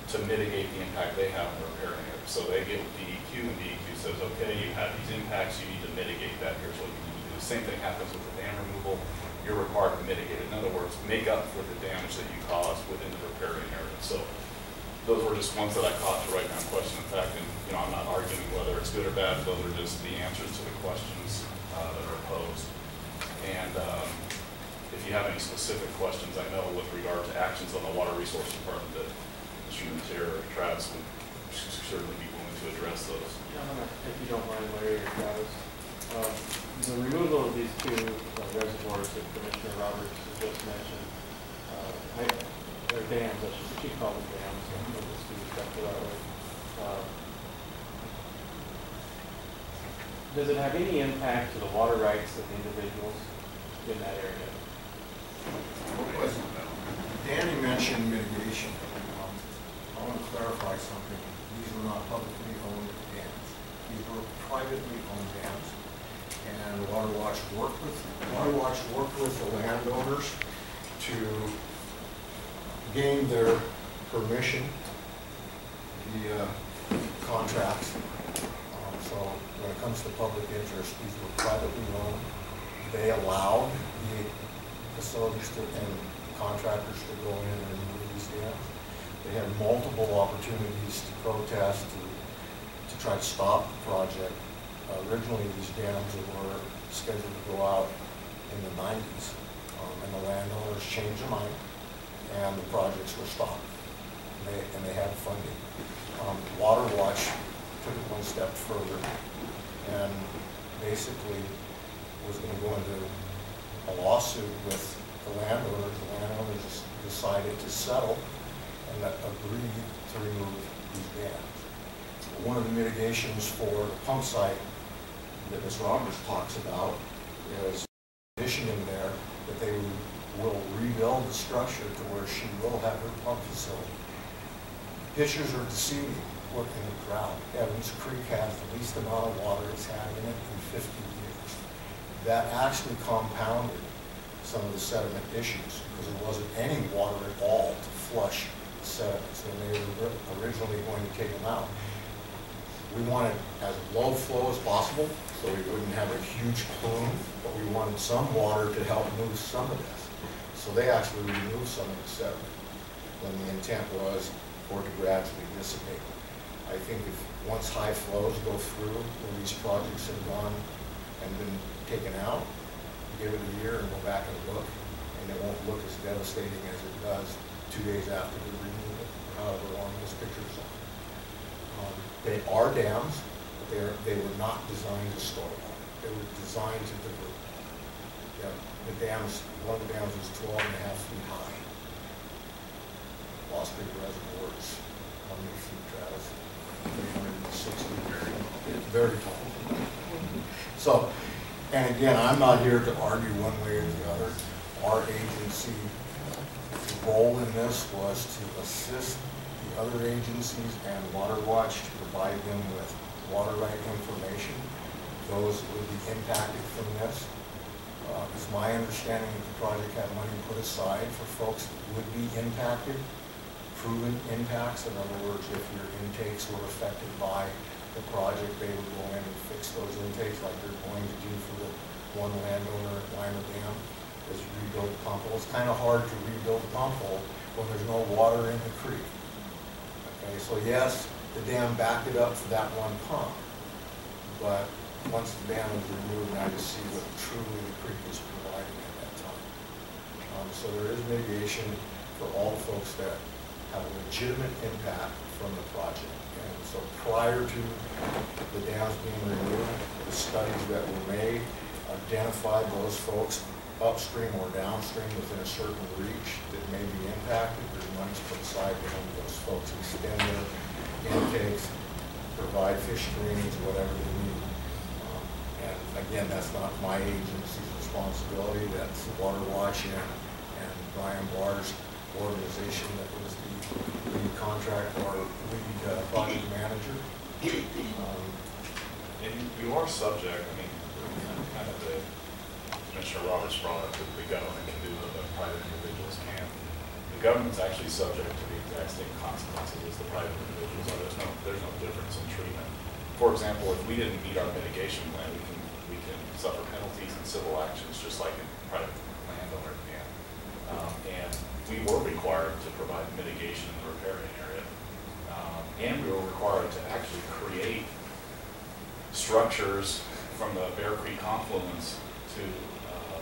to mitigate the impact they have in the riparian area. So they get with DEQ, and DEQ says, okay, you have these impacts, you need to mitigate that, here's what you need to do. The same thing happens with the dam removal, you're required to mitigate it. In other words, make up for the damage that you caused within the riparian area. So those were just ones that I caught to write down question. In fact, and, you know, I'm not arguing whether it's good or bad, those are just the answers to the questions uh, that are posed. And um, if you have any specific questions, I know with regard to actions on the Water Resource Department that Mr. Menteer or Travis would certainly be willing to address those. Gentlemen, if you don't mind, Larry or Travis, um, the removal of these two uh, reservoirs that Commissioner Roberts just mentioned, uh, I- they're dams, I should, she called them dams, so just that way. Um, Does it have any impact to the water rights of the individuals in that area? Danny mentioned mitigation. Um, I want to clarify something. These were not publicly owned dams. These were privately owned dams. And Water Watch worked with, Water Watch worked with the landowners to gain their permission, the uh, contracts. Um, So when it comes to public interest, these were privately owned. They allowed the facilities to, and contractors to go in and remove these dams. They had multiple opportunities to protest, to, to try to stop the project. Uh, Originally, these dams were scheduled to go out in the nineties, um, and the landowners changed their mind, and the projects were stopped. and they, and they had funding. Um, Water Watch took it one step further and basically was gonna go into a lawsuit with the landowners. The landowner landowners decided to settle and agreed to remove these dams. One of the mitigations for the pump site that Ms. Roberts talks about is addition in there that they will rebuild the structure to where she will have her pump facility. Pictures are deceiving, look in the crowd. Evans Creek has the least amount of water it's had in it in 50 years. That actually compounded some of the sediment issues because there wasn't any water at all to flush the sediments when they were originally going to take them out. We wanted as low flow as possible, so we wouldn't have a huge plume, but we wanted some water to help move some of this. So they actually removed some of the sediment, when the intent was for it to gradually dissipate. I think if, once high flows go through, when these projects have gone and been taken out, give it a year and go back and look, and it won't look as devastating as it does two days after we remove it, however long those pictures are. Um, They are dams, but they're, they were not designed to store water. They were designed to divert. Yeah, The dams, one of the dams is 12 and a half feet high. Lost Creek Reservoir is, how many feet, Travis? 360. It's very tall. So, and again, I'm not here to argue one way or the other. Our agency, role in this was to assist the other agencies and Water Watch to provide them with water right information. Those would be impacted from this. Uh, It's my understanding that the project had money put aside for folks that would be impacted, proven impacts. In other words, if your intakes were affected by the project, they would go in and fix those intakes like they're going to do for the one landowner at Lima Dam, is rebuild the pump hole. It's kind of hard to rebuild the pump hole when there's no water in the creek. Okay, so yes, the dam backed it up for that one pump, but once the dam was removed, now you see what truly the creek is providing at that time. Um, so there is mitigation for all folks that have a legitimate impact from the project. So prior to the dams being removed, the studies that were made identified those folks upstream or downstream within a certain reach that may be impacted. There's money put aside to help those folks extend their intakes, provide fish screenings, whatever they need. Um, And again, that's not my agency's responsibility, that's the Water Watch and, and Brian Barr's organization that was lead contract or lead uh, project manager. Um, And you are subject, I mean, kind of the, Commissioner Roberts brought up that the government can do what the private individuals can. The government's actually subject to the exact same consequences as the private individuals are. There's no, there's no difference in treatment. For example, if we didn't meet our mitigation plan, we can, we can suffer penalties and civil actions just like a private landowner can. Um, And we were required to provide mitigation in the riparian area. Um, And we were required to actually create structures from the Bear Creek confluence to uh,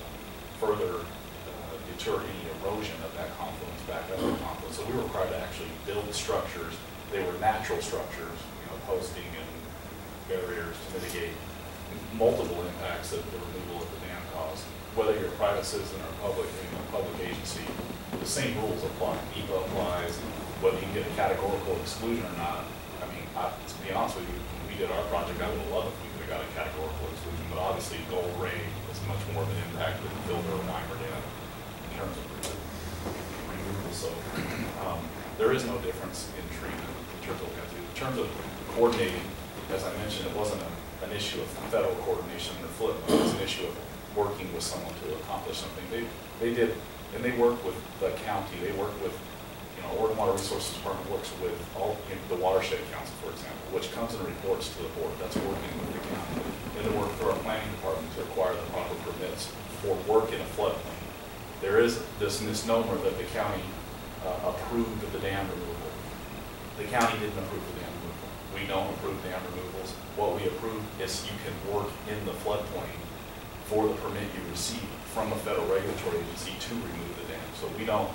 further uh, deter any erosion of that confluence back up the confluence. So we were required to actually build structures. They were natural structures, you know, posting and barriers to mitigate multiple impacts that the removal of the dam caused. Whether you're a private citizen or public, you know, public agency, the same rules apply. NEPA applies, whether you get a categorical exclusion or not. I mean, I- to be honest with you, when we did our project, I would have loved if we could have got a categorical exclusion, but obviously Gold Ray is much more of an impact than Fielder or Weimer Dam in terms of removal. So um, there is no difference in treatment in terms of. In terms of coordinating, as I mentioned, it wasn't a- an issue of federal coordination or flip, it was an issue of working with someone to accomplish something. They, they did, and they work with the county, they work with, you know, Oregon Water Resources Department works with all, you know, the Watershed Council, for example, which comes and reports to the board, that's working with the county. And they work for our planning department to acquire the proper permits for work in a floodplain. There is this misnomer that the county uh, approved the dam removal. The county didn't approve the dam removal. We don't approve dam removals. What we approve is you can work in the floodplain for the permit you receive from a federal regulatory agency to remove the dam. So we don't,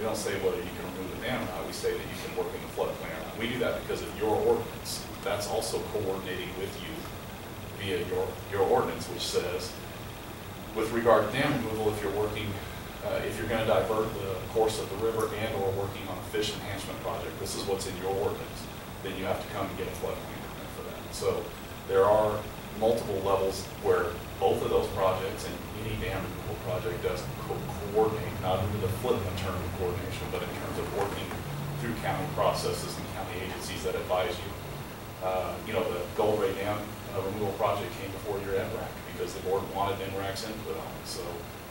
We don't say whether you can remove the dam or not, we say that you can work in the floodplain or not. We do that because of your ordinance. That's also coordinating with you via your, your ordinance, which says, with regard to dam removal, if you're working, uh, if you're gonna divert the course of the river and or working on a fish enhancement project, this is what's in your ordinance, then you have to come and get a floodplain permit for that. So there are multiple levels where both of those projects and any dam removal project does co- coordinate, not under the flippant term of coordination, but in terms of working through county processes and county agencies that advise you. Uh, You know, the Gold Ray Dam uh, removal project came before your NRAC because the board wanted NRAC's input on it. So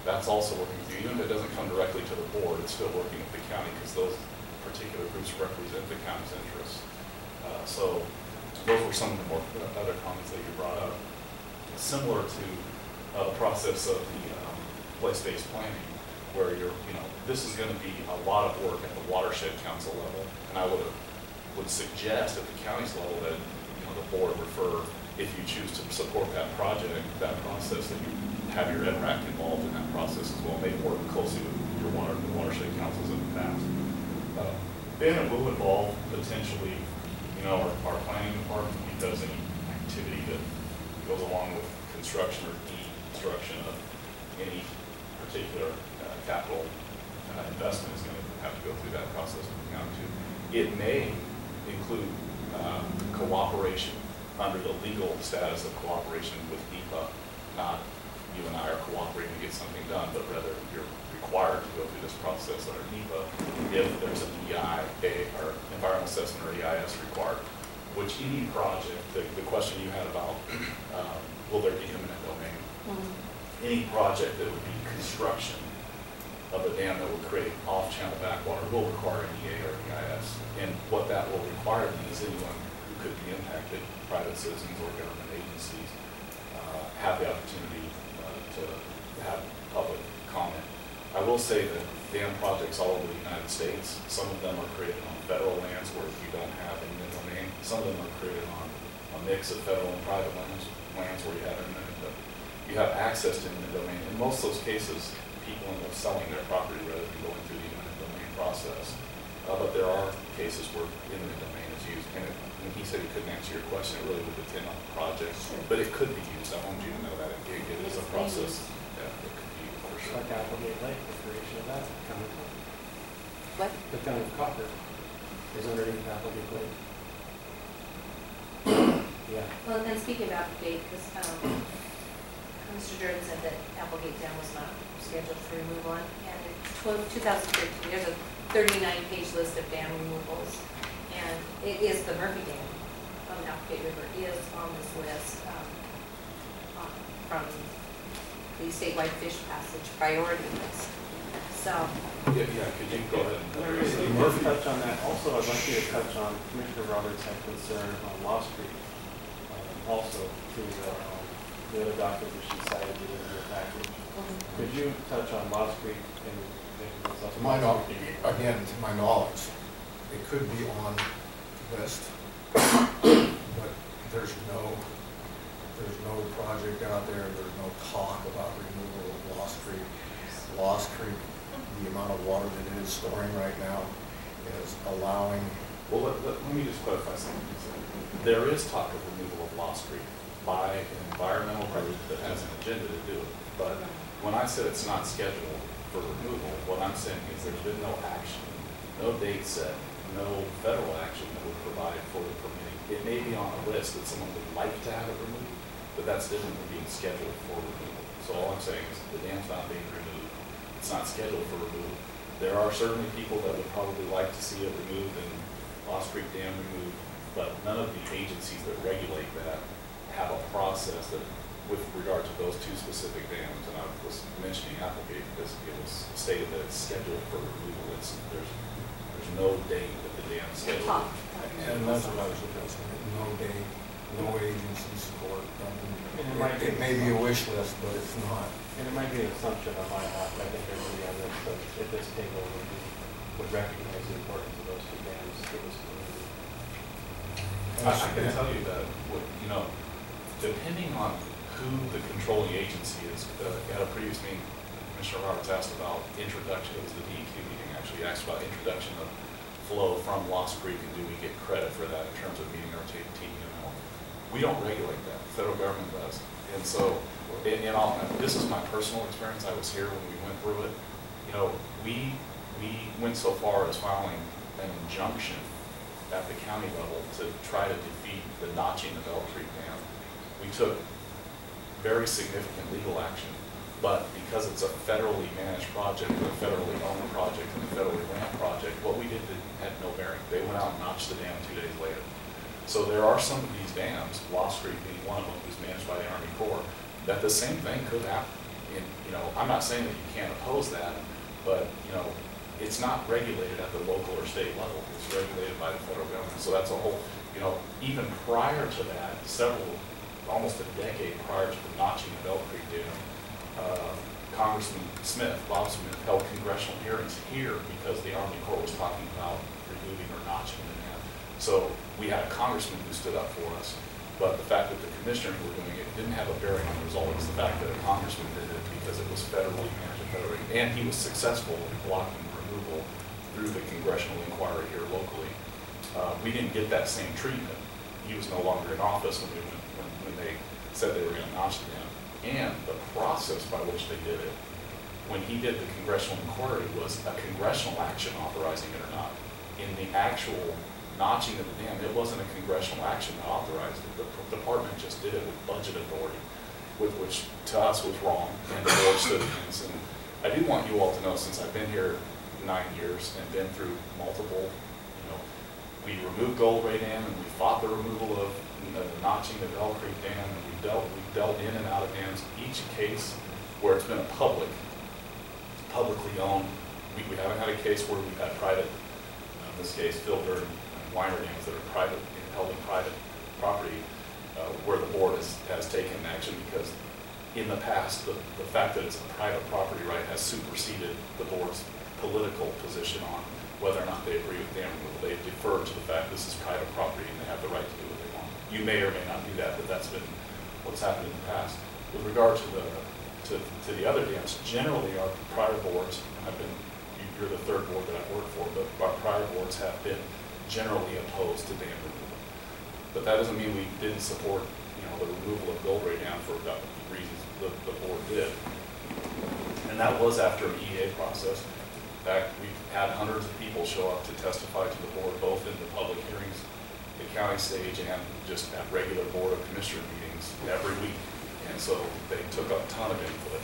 that's also working through, even if it doesn't come directly to the board, it's still working with the county because those particular groups represent the county's interests. Uh, So those were some of the more other comments that you brought up. Similar to the process of the um, place-based planning, where you're, you know, this is going to be a lot of work at the watershed council level. And I would, would suggest at the county's level that, you know, the board refer, if you choose to support that project, that process, that you have your NRAC involved in that process as well. They work closely with your water, the watershed councils in the past. Uh, Then it will involve potentially, you know, our, our planning department, does any activity that goes along with construction or deconstruction of any particular uh, capital uh, investment is gonna have to go through that process with the county. It may include um, cooperation under the legal status of cooperation with NEPA, not you and I are cooperating to get something done, but rather you're required to go through this process under NEPA if there's an EIA or environmental assessment or EIS required, which any project, the, the question you had about, um, will there be eminent domain? Any project that would be construction of a dam that would create off-channel backwater will require an EA or EIS. And what that will require is anyone who could be impacted, private citizens or government agencies, uh, have the opportunity uh, to have public comment. I will say that dam projects all over the United States, some of them are created on federal lands where you don't have eminent domain. Some of them are created on a mix of federal and private lands, lands where you have eminent, but you have access to eminent domain. In most of those cases, people end up selling their property rather than going through the eminent domain process. Uh, but there are cases where eminent domain is used. And it- when he said he couldn't answer your question, it really would depend on the project. But it could be used. I want you to know that it it is a process that it could be used for sure. Like Applegate Lake, the creation of that county. What? The town of Copper is underneath Applegate Lake. Yeah. Well, and speaking of Applegate, because, um, Mr. Jordan said that Applegate Dam was not scheduled for removal, and in two thousand thirteen, there's a thirty-nine page list of dam removals, and it is the Murphy Dam on the Applegate River is on this list, um, from the statewide fish passage priority list. So, Yeah, yeah, could you go ahead and address? Murphy touch on that. Also, I'd like you to touch on Commissioner Roberts' had concern on Lost Creek. um, Also, to the, um, the other document that she cited within your package. Could you touch on Lost Creek and? and what's To my with knowledge, again, to my knowledge, it could be on the list, but there's no, there's no project out there, there's no talk about removal of Lost Creek. Lost Creek, the amount of water that it is storing right now is allowing, Well, let, let, let me just clarify something. There is talk of removal of Lost Creek by an environmental group that has an agenda to do it. But when I said it's not scheduled for removal, what I'm saying is there's been no action, no date set, no federal action that would provide for the permitting. It may be on a list that someone would like to have it removed, but that's different than being scheduled for removal. So all I'm saying is the dam's not being removed. It's not scheduled for removal. There are certainly people that would probably like to see it removed and Lost Creek Dam removed, but none of the agencies that regulate that have a process that, with regard to those two specific dams, and I was mentioning Applegate because it was stated that it's scheduled for removal. It's, there's, there's no date that the dam is scheduled. And that's what I was addressing, no date, no agency support. I mean, And it might It it may be a wish list, but it's not. And it might be an assumption on my part, but I think everybody on this, at this table would be, would recognize the importance of those two dams to this community. I I can tell you that, what, you know, depending on who the controlling agency is, uh, at a previous meeting, Commissioner Roberts asked about introduction, it was the DEQ meeting actually asked about introduction of flow from Lost Creek and do we get credit for that in terms of meeting our TML. We don't regulate that, the federal government does. And so, and, and I'll, this is my personal experience, I was here when we went through it. You know, we, we went so far as filing an injunction at the county level to try to defeat the notching of Elk Creek Dam. We took very significant legal action, but because it's a federally managed project, a federally owned project, and a federally ran project, what we did had no bearing. They went out and notched the dam two days later. So there are some of these dams, Lost Creek being one of them, who's managed by the Army Corps, that the same thing could happen. And, you know, I'm not saying that you can't oppose that, but, you know, it's not regulated at the local or state level. It's regulated by the federal government. So that's a whole, you know, even prior to that, several, almost a decade prior to the notching of Elk Creek Dam, uh, Congressman Smith, Bob Smith, held congressional hearings here because the Army Corps was talking about removing or notching. So we had a congressman who stood up for us, but the fact that the commissioners were doing it didn't have a bearing on the result. It's the fact that a congressman did it because it was federally managed, and federally, and he was successful in blocking removal through the congressional inquiry here locally. Uh, we didn't get that same treatment. He was no longer in office when we went, when, when they said they were gonna notch the dam. And the process by which they did it, when he did the congressional inquiry, was a congressional action authorizing it or not. In the actual notching of the dam, it wasn't a congressional action that authorized it. The department just did it with budget authority, with which to us was wrong, and. And I do want you all to know, since I've been here nine years and been through multiple, you know, we removed Gold Ray Dam and we fought the removal of the notching of Elk Creek Dam and we dealt, we dealt in and out of dams. Each case where it's been a public, publicly owned, we, we haven't had a case where we've had private, in this case, Fielder and liner dams that are private, held in private property, uh, where the board has, has taken action because in the past, the, the fact that it's a private property right has superseded the board's political position on whether or not they agree with dam removal. They defer to the fact this is private property and they have the right to do what they want. You may or may not do that, but that's been what's happened in the past. With regard to the, to, to the other dams, generally our prior boards, I've been, you're the third board that I've worked for, but our prior boards have been generally opposed to dam removal. But that doesn't mean we didn't support, you know, the removal of Gold Ray Dam for the reasons the, the board did. And that was after an EA process. In fact, we've had hundreds of people show up to testify to the board, both in the public hearings, the county stage, and just at regular board of commissioner meetings every week. And so they took a ton of input.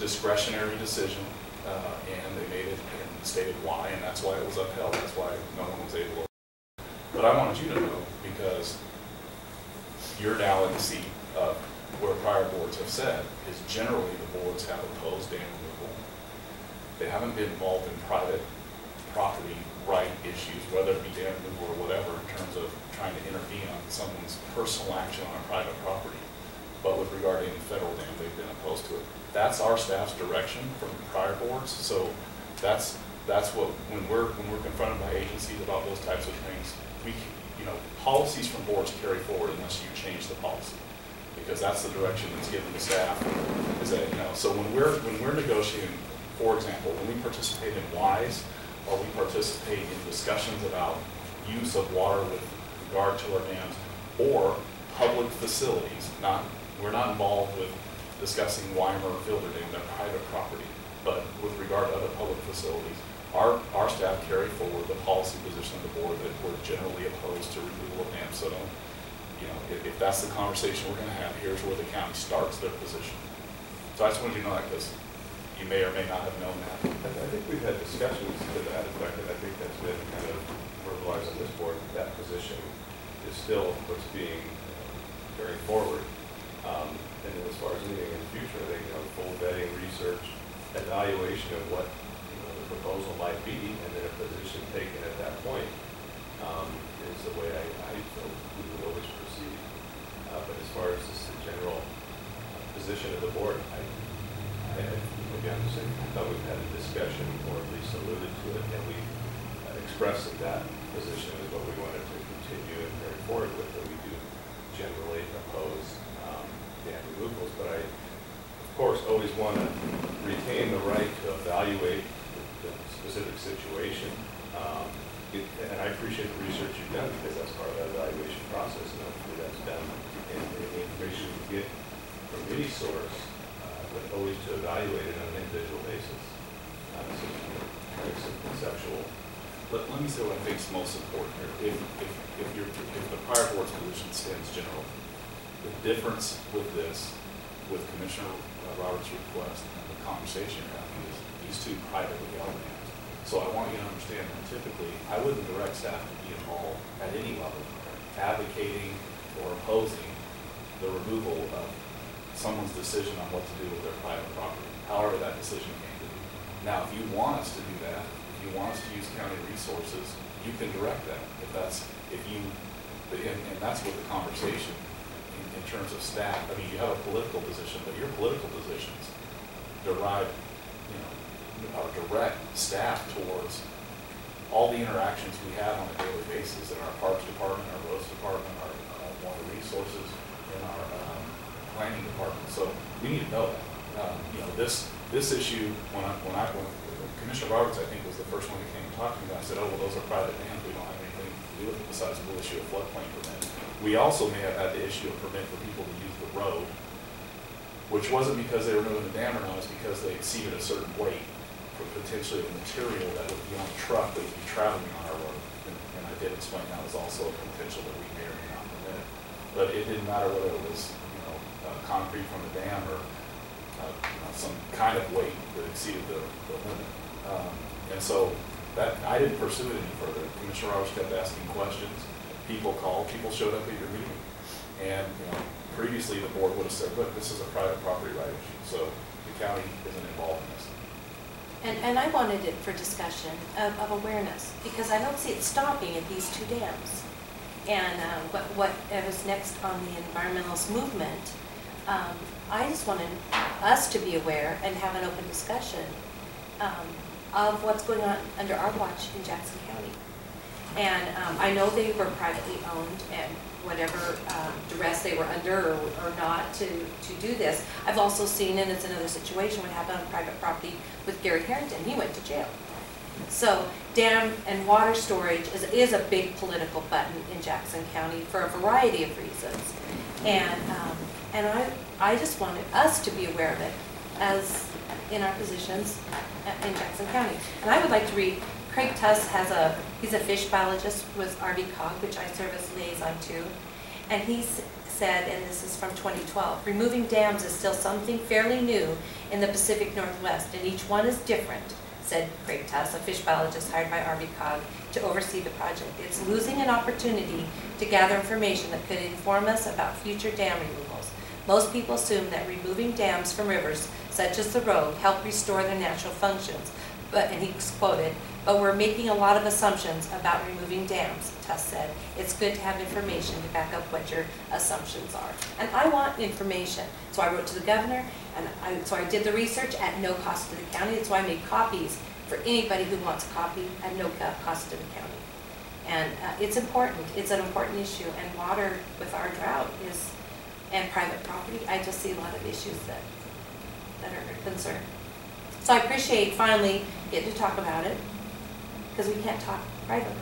Discretionary decision, uh, and they made it stated why, and that's why it was upheld. That's why no one was able to. But I wanted you to know, because you're now in the seat of where prior boards have said, is generally the boards have opposed dam removal. They haven't been involved in private property right issues, whether it be dam removal or whatever, in terms of trying to intervene on someone's personal action on a private property. But with regard to any federal dam, they've been opposed to it. That's our staff's direction from prior boards, so that's, that's what, when we're, when we're confronted by agencies about those types of things, we, you know, policies from boards carry forward unless you change the policy. Because that's the direction that's given to staff, is that, you know, so when we're, when we're negotiating, for example, when we participate in WISE, or we participate in discussions about use of water with regard to our dams, or public facilities, not, we're not involved with discussing Wimer or Fielder Dam, they're private property. But with regard to other public facilities, our, our staff carry forward the policy position of the board that we're generally opposed to removal of dam. So, you know, if, if that's the conversation we're gonna have, here's where the county starts their position. So I just wanted you to know that, because you may or may not have known that. I think we've had discussions to that effect, and I think that's been kind of verbalized on this board, that position is still what's being carried forward. Um, And as far as anything in the future, I think, you know, full vetting, research, evaluation of what, proposal might be, and then a position taken at that point um, is the way I, I feel we would always proceed. Uh, But as far as just the general position of the board, I, I, saying, I thought we've had a discussion, or at least alluded to it, and we expressed that that position is what we wanted to continue and carry forward with, that we do generally oppose um, dam removals, but I, of course, always want to retain the right to evaluate the the specific situation. Um, it- And I appreciate the research you've done, because that's part of that evaluation process, and hopefully that's done. And and the information we get from any source, uh, but always to evaluate it on an individual basis. Uh, So, conceptual Let, let me say what I think is most important here. If, if, if if the prior board's position stands general, the difference with this, with Commissioner Roberts' request and the conversation you're having is these two privately lands. So I want you to understand that typically, I wouldn't direct staff to be involved at any level advocating or opposing the removal of someone's decision on what to do with their private property, however that decision came to be. Now, if you want us to do that, if you want us to use county resources, you can direct that. If that's, if you, and, and that's what the conversation in, in terms of staff, I mean, you have a political position, but your political positions derive, you know, or direct staff towards all the interactions we have on a daily basis in our parks department, our roads department, our uh, water resources, in our um, planning department. So we need to know that. Um, You know, this, this issue, when I, when I, when Commissioner Roberts, I think, was the first one who came and talked to me, I said, oh, well, those are private lands, we don't have anything to do with it besides we'll issue a floodplain permit. We also may have had to issue a permit for people to use the road, which wasn't because they were moving the dam or not, it's because they exceeded a certain weight for potentially the material that would be on a truck that would be traveling on our road. And and I did explain that was also a potential that we may or may not permit. But it didn't matter whether it was, you know, uh, concrete from the dam or uh, you know, some kind of weight that exceeded the, the limit. Um, And so that, I didn't pursue it any further. Commissioner Roberts kept asking questions. People called, people showed up at your meeting. And, you know, previously the board would have said, look, this is a private property right issue, so the county isn't involved in this. And, and I wanted it for discussion of, of awareness, because I don't see it stopping at these two dams. And um, what, whatever's next on the environmentalist movement, um, I just wanted us to be aware and have an open discussion um, of what's going on under our watch in Jackson County. And um, I know they were privately owned and whatever um, duress they were under or, or not to, to do this. I've also seen, and it's another situation, what happened on private property with Gary Harrington. He went to jail. So dam and water storage is, is a big political button in Jackson County for a variety of reasons. And, um, and I, I just wanted us to be aware of it as in our positions in Jackson County. And I would like to read, Craig Tuss has a, he's a fish biologist with RV Cog, which I serve as liaison to. And he said, and this is from 2012, removing dams is still something fairly new in the Pacific Northwest, and each one is different, said Craig Tuss, a fish biologist hired by RV Cog to oversee the project. It's losing an opportunity to gather information that could inform us about future dam removals. Most people assume that removing dams from rivers, such as the Rogue, help restore their natural functions. But, and he's quoted, but we're making a lot of assumptions about removing dams, Tuss said. It's good to have information to back up what your assumptions are. And I want information. So I wrote to the governor, and I, so I did the research at no cost to the county. That's why I made copies for anybody who wants a copy at no cost to the county. And uh, it's important, it's an important issue, and water with our drought is, and private property, I just see a lot of issues that, that are a concern. So I appreciate finally getting to talk about it, because we can't talk privately.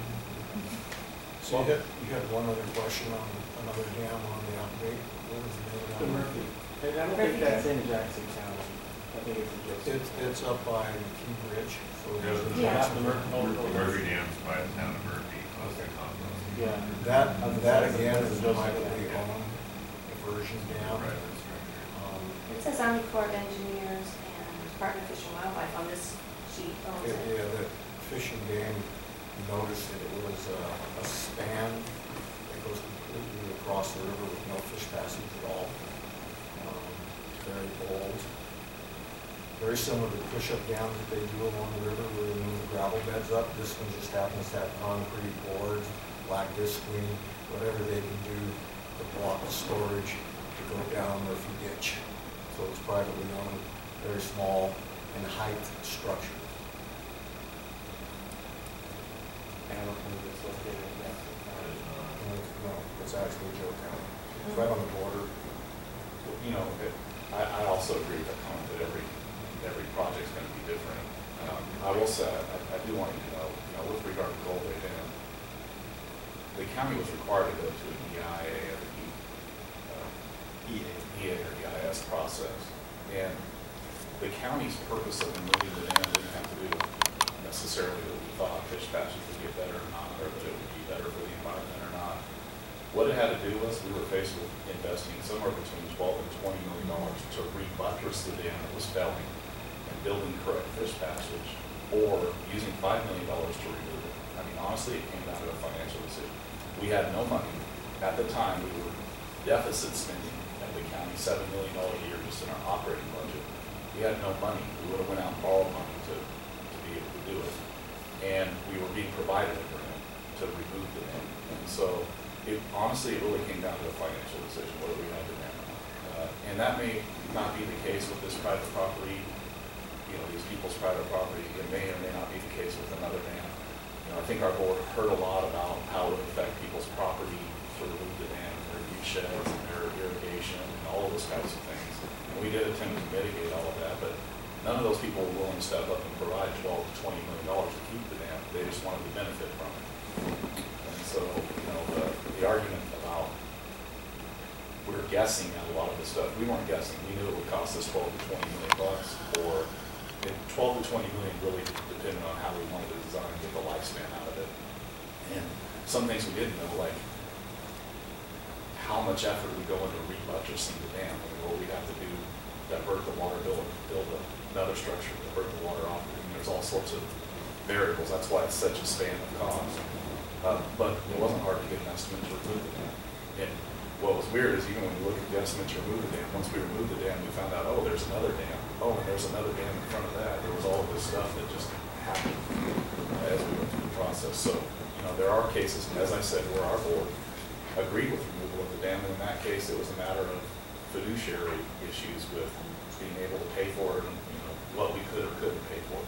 So you had, you had one other question on another dam on the Applegate? What was the name of The? Murphy. I don't think that's in Jackson County. I think it's in Jackson. It's, it's up by Key Bridge. so Yeah, it's Yeah. Jackson. The Murphy. Murphy Dam's by the town of Murphy, close to compost. Yeah. That, On that again side of is a Joseph privately County. owned diversion dam. Right, that's right. Um, It says Army Corps of Engineers and Department of Fish and Wildlife on this sheet owns Yeah, it. yeah, the fishing game, you noticed that it was uh, a span that goes completely across the river with no fish passage at all. Um, Very bold. Very similar to push-up dams that they do along the river where they move the gravel beds up. This one just happens to have concrete boards, black disc screen, whatever they can do to block the storage to go down Murphy Ditch. So it's privately owned, very small in height structure. I it's located in Jackson County. No, it's actually Joe County. It's right on the border. You know, it- I, I also agree with that comment that every, every project's gonna be different. Um, I will say, I I do want you to know, you know, with regard to Gold Ray Dam, the county was required to go to an EIA or E, uh, EA or EIS process. And the county's purpose of removing the dam didn't have to do necessarily we thought fish passage would get better or not, or that it would be better for the environment or not. What it had to do was, we were faced with investing somewhere between twelve and twenty million dollars to rebuttress the dam that was failing and building correct fish passage, or using five million dollars to remove it. I mean, honestly, it came down to a financial decision. We had no money. At the time, we were deficit spending at the county seven million dollars a year just in our operating budget. We had no money. We would have went out and borrowed money to, to be able to do it. And we were being provided a grant to remove the dam. And so, it, honestly, it really came down to a financial decision, whether we had the dam or not. Uh, And that may not be the case with this private property, you know, these people's private property. It may or may not be the case with another dam. You know, I think our board heard a lot about how it would affect people's property to remove the dam, their view sheds and their irrigation and all of those kinds of things. And we did attempt to mitigate all of that, but none of those people were willing to step up and provide twelve to twenty million dollars to keep the dam. They just wanted to benefit from it. And so, you know, the, the argument about we're guessing at a lot of this stuff, we weren't guessing. We knew it would cost us twelve to twenty million bucks or and twelve to twenty million really depended on how we wanted to design, and get the lifespan out of it. And some things we didn't know, like how much effort would go into rebuttressing the dam, and what we'd have to do, divert the water, build, build another structure, divert the water off. Mean, there's all sorts of variables, that's why it's such a span of cost. Uh, but it wasn't hard to get an estimate to remove the dam. And what was weird is even when you look at the estimate to remove the dam, once we removed the dam, we found out, oh, there's another dam. Oh, and there's another dam in front of that. There was all of this stuff that just happened as we went through the process. So, you know, there are cases, and as I said, where our board agreed with removal of the dam. And in that case, it was a matter of fiduciary issues with being able to pay for it and, what we could or couldn't pay for.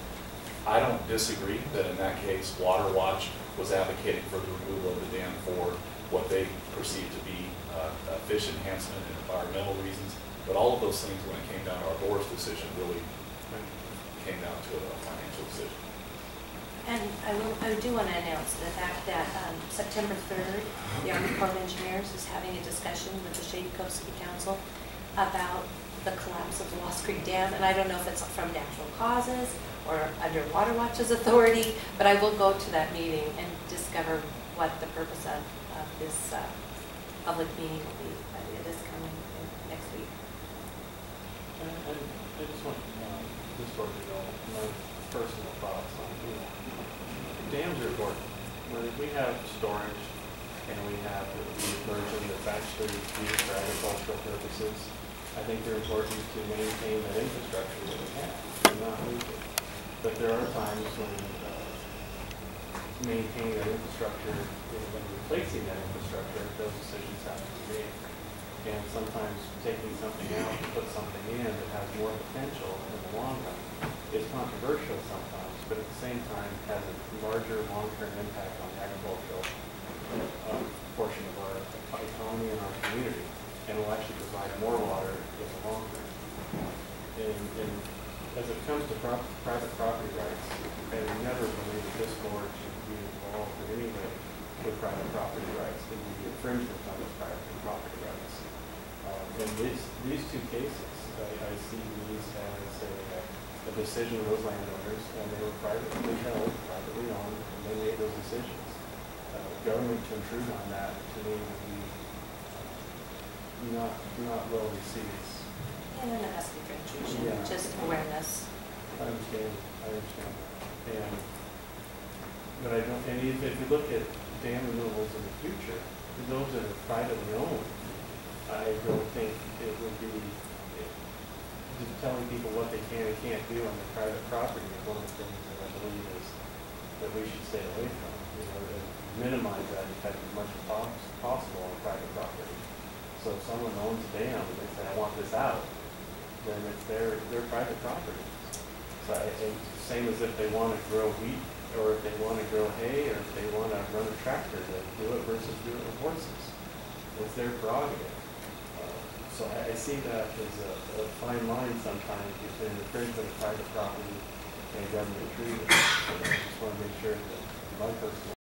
I don't disagree that in that case, Water Watch was advocating for the removal of the dam for what they perceived to be uh, fish enhancement and environmental reasons. But all of those things, when it came down to our board's decision, really came down to a financial decision. And I will, I do want to announce the fact that um, September 3rd, the Army Corps of Engineers is having a discussion with the Shady Cove City Council about the collapse of the Lost Creek Dam. And I don't know if it's from natural causes or under Water Watch's authority, but I will go to that meeting and discover what the purpose of, of this uh, public meeting will be. But It is coming in next week. And, and I just want, uh, this board to know, my personal thoughts on, you know, dams are important. We have storage and we have the version that's actually used for agricultural purposes, I think they're important to maintain that infrastructure that we have, and not lose it. But there are times when, uh, maintaining that infrastructure, know, when replacing that infrastructure, those decisions have to be made. And sometimes taking something out to put something in that has more potential in the long run is controversial sometimes, but at the same time has a larger long-term impact on the agricultural uh, portion of our economy and our community, and will actually provide more water in the long run. And, and as it comes to prop, private property rights, I never believed that this board should be involved in any way with private property rights, that would be infringement on those private property rights. Uh, In these, these two cases, I, I see these as a, a decision of those landowners, and they were privately held, privately owned, and they made those decisions. Uh, Government to intrude on that, to me, would be not, not well received. And then it has to be for intrusion, Yeah. just awareness. I understand, I understand. And, but I don't, and if, if you look at dam removals in the future, those that are privately owned, I don't think it would be, just telling people what they can and can't do on their private property is one of the things that I believe is, that we should stay away from. You know, to minimize that effect as much as pos- possible on private property. So if someone owns a dam and they say, I want this out, then it's their, their private property. So I same as if they want to grow wheat, or if they want to grow hay, or if they want to run a tractor to do it versus do it with horses. It's their prerogative. Uh, So I, I see that as a, a fine line sometimes between the infringement of private property any government trees. So I just want to make sure that my personal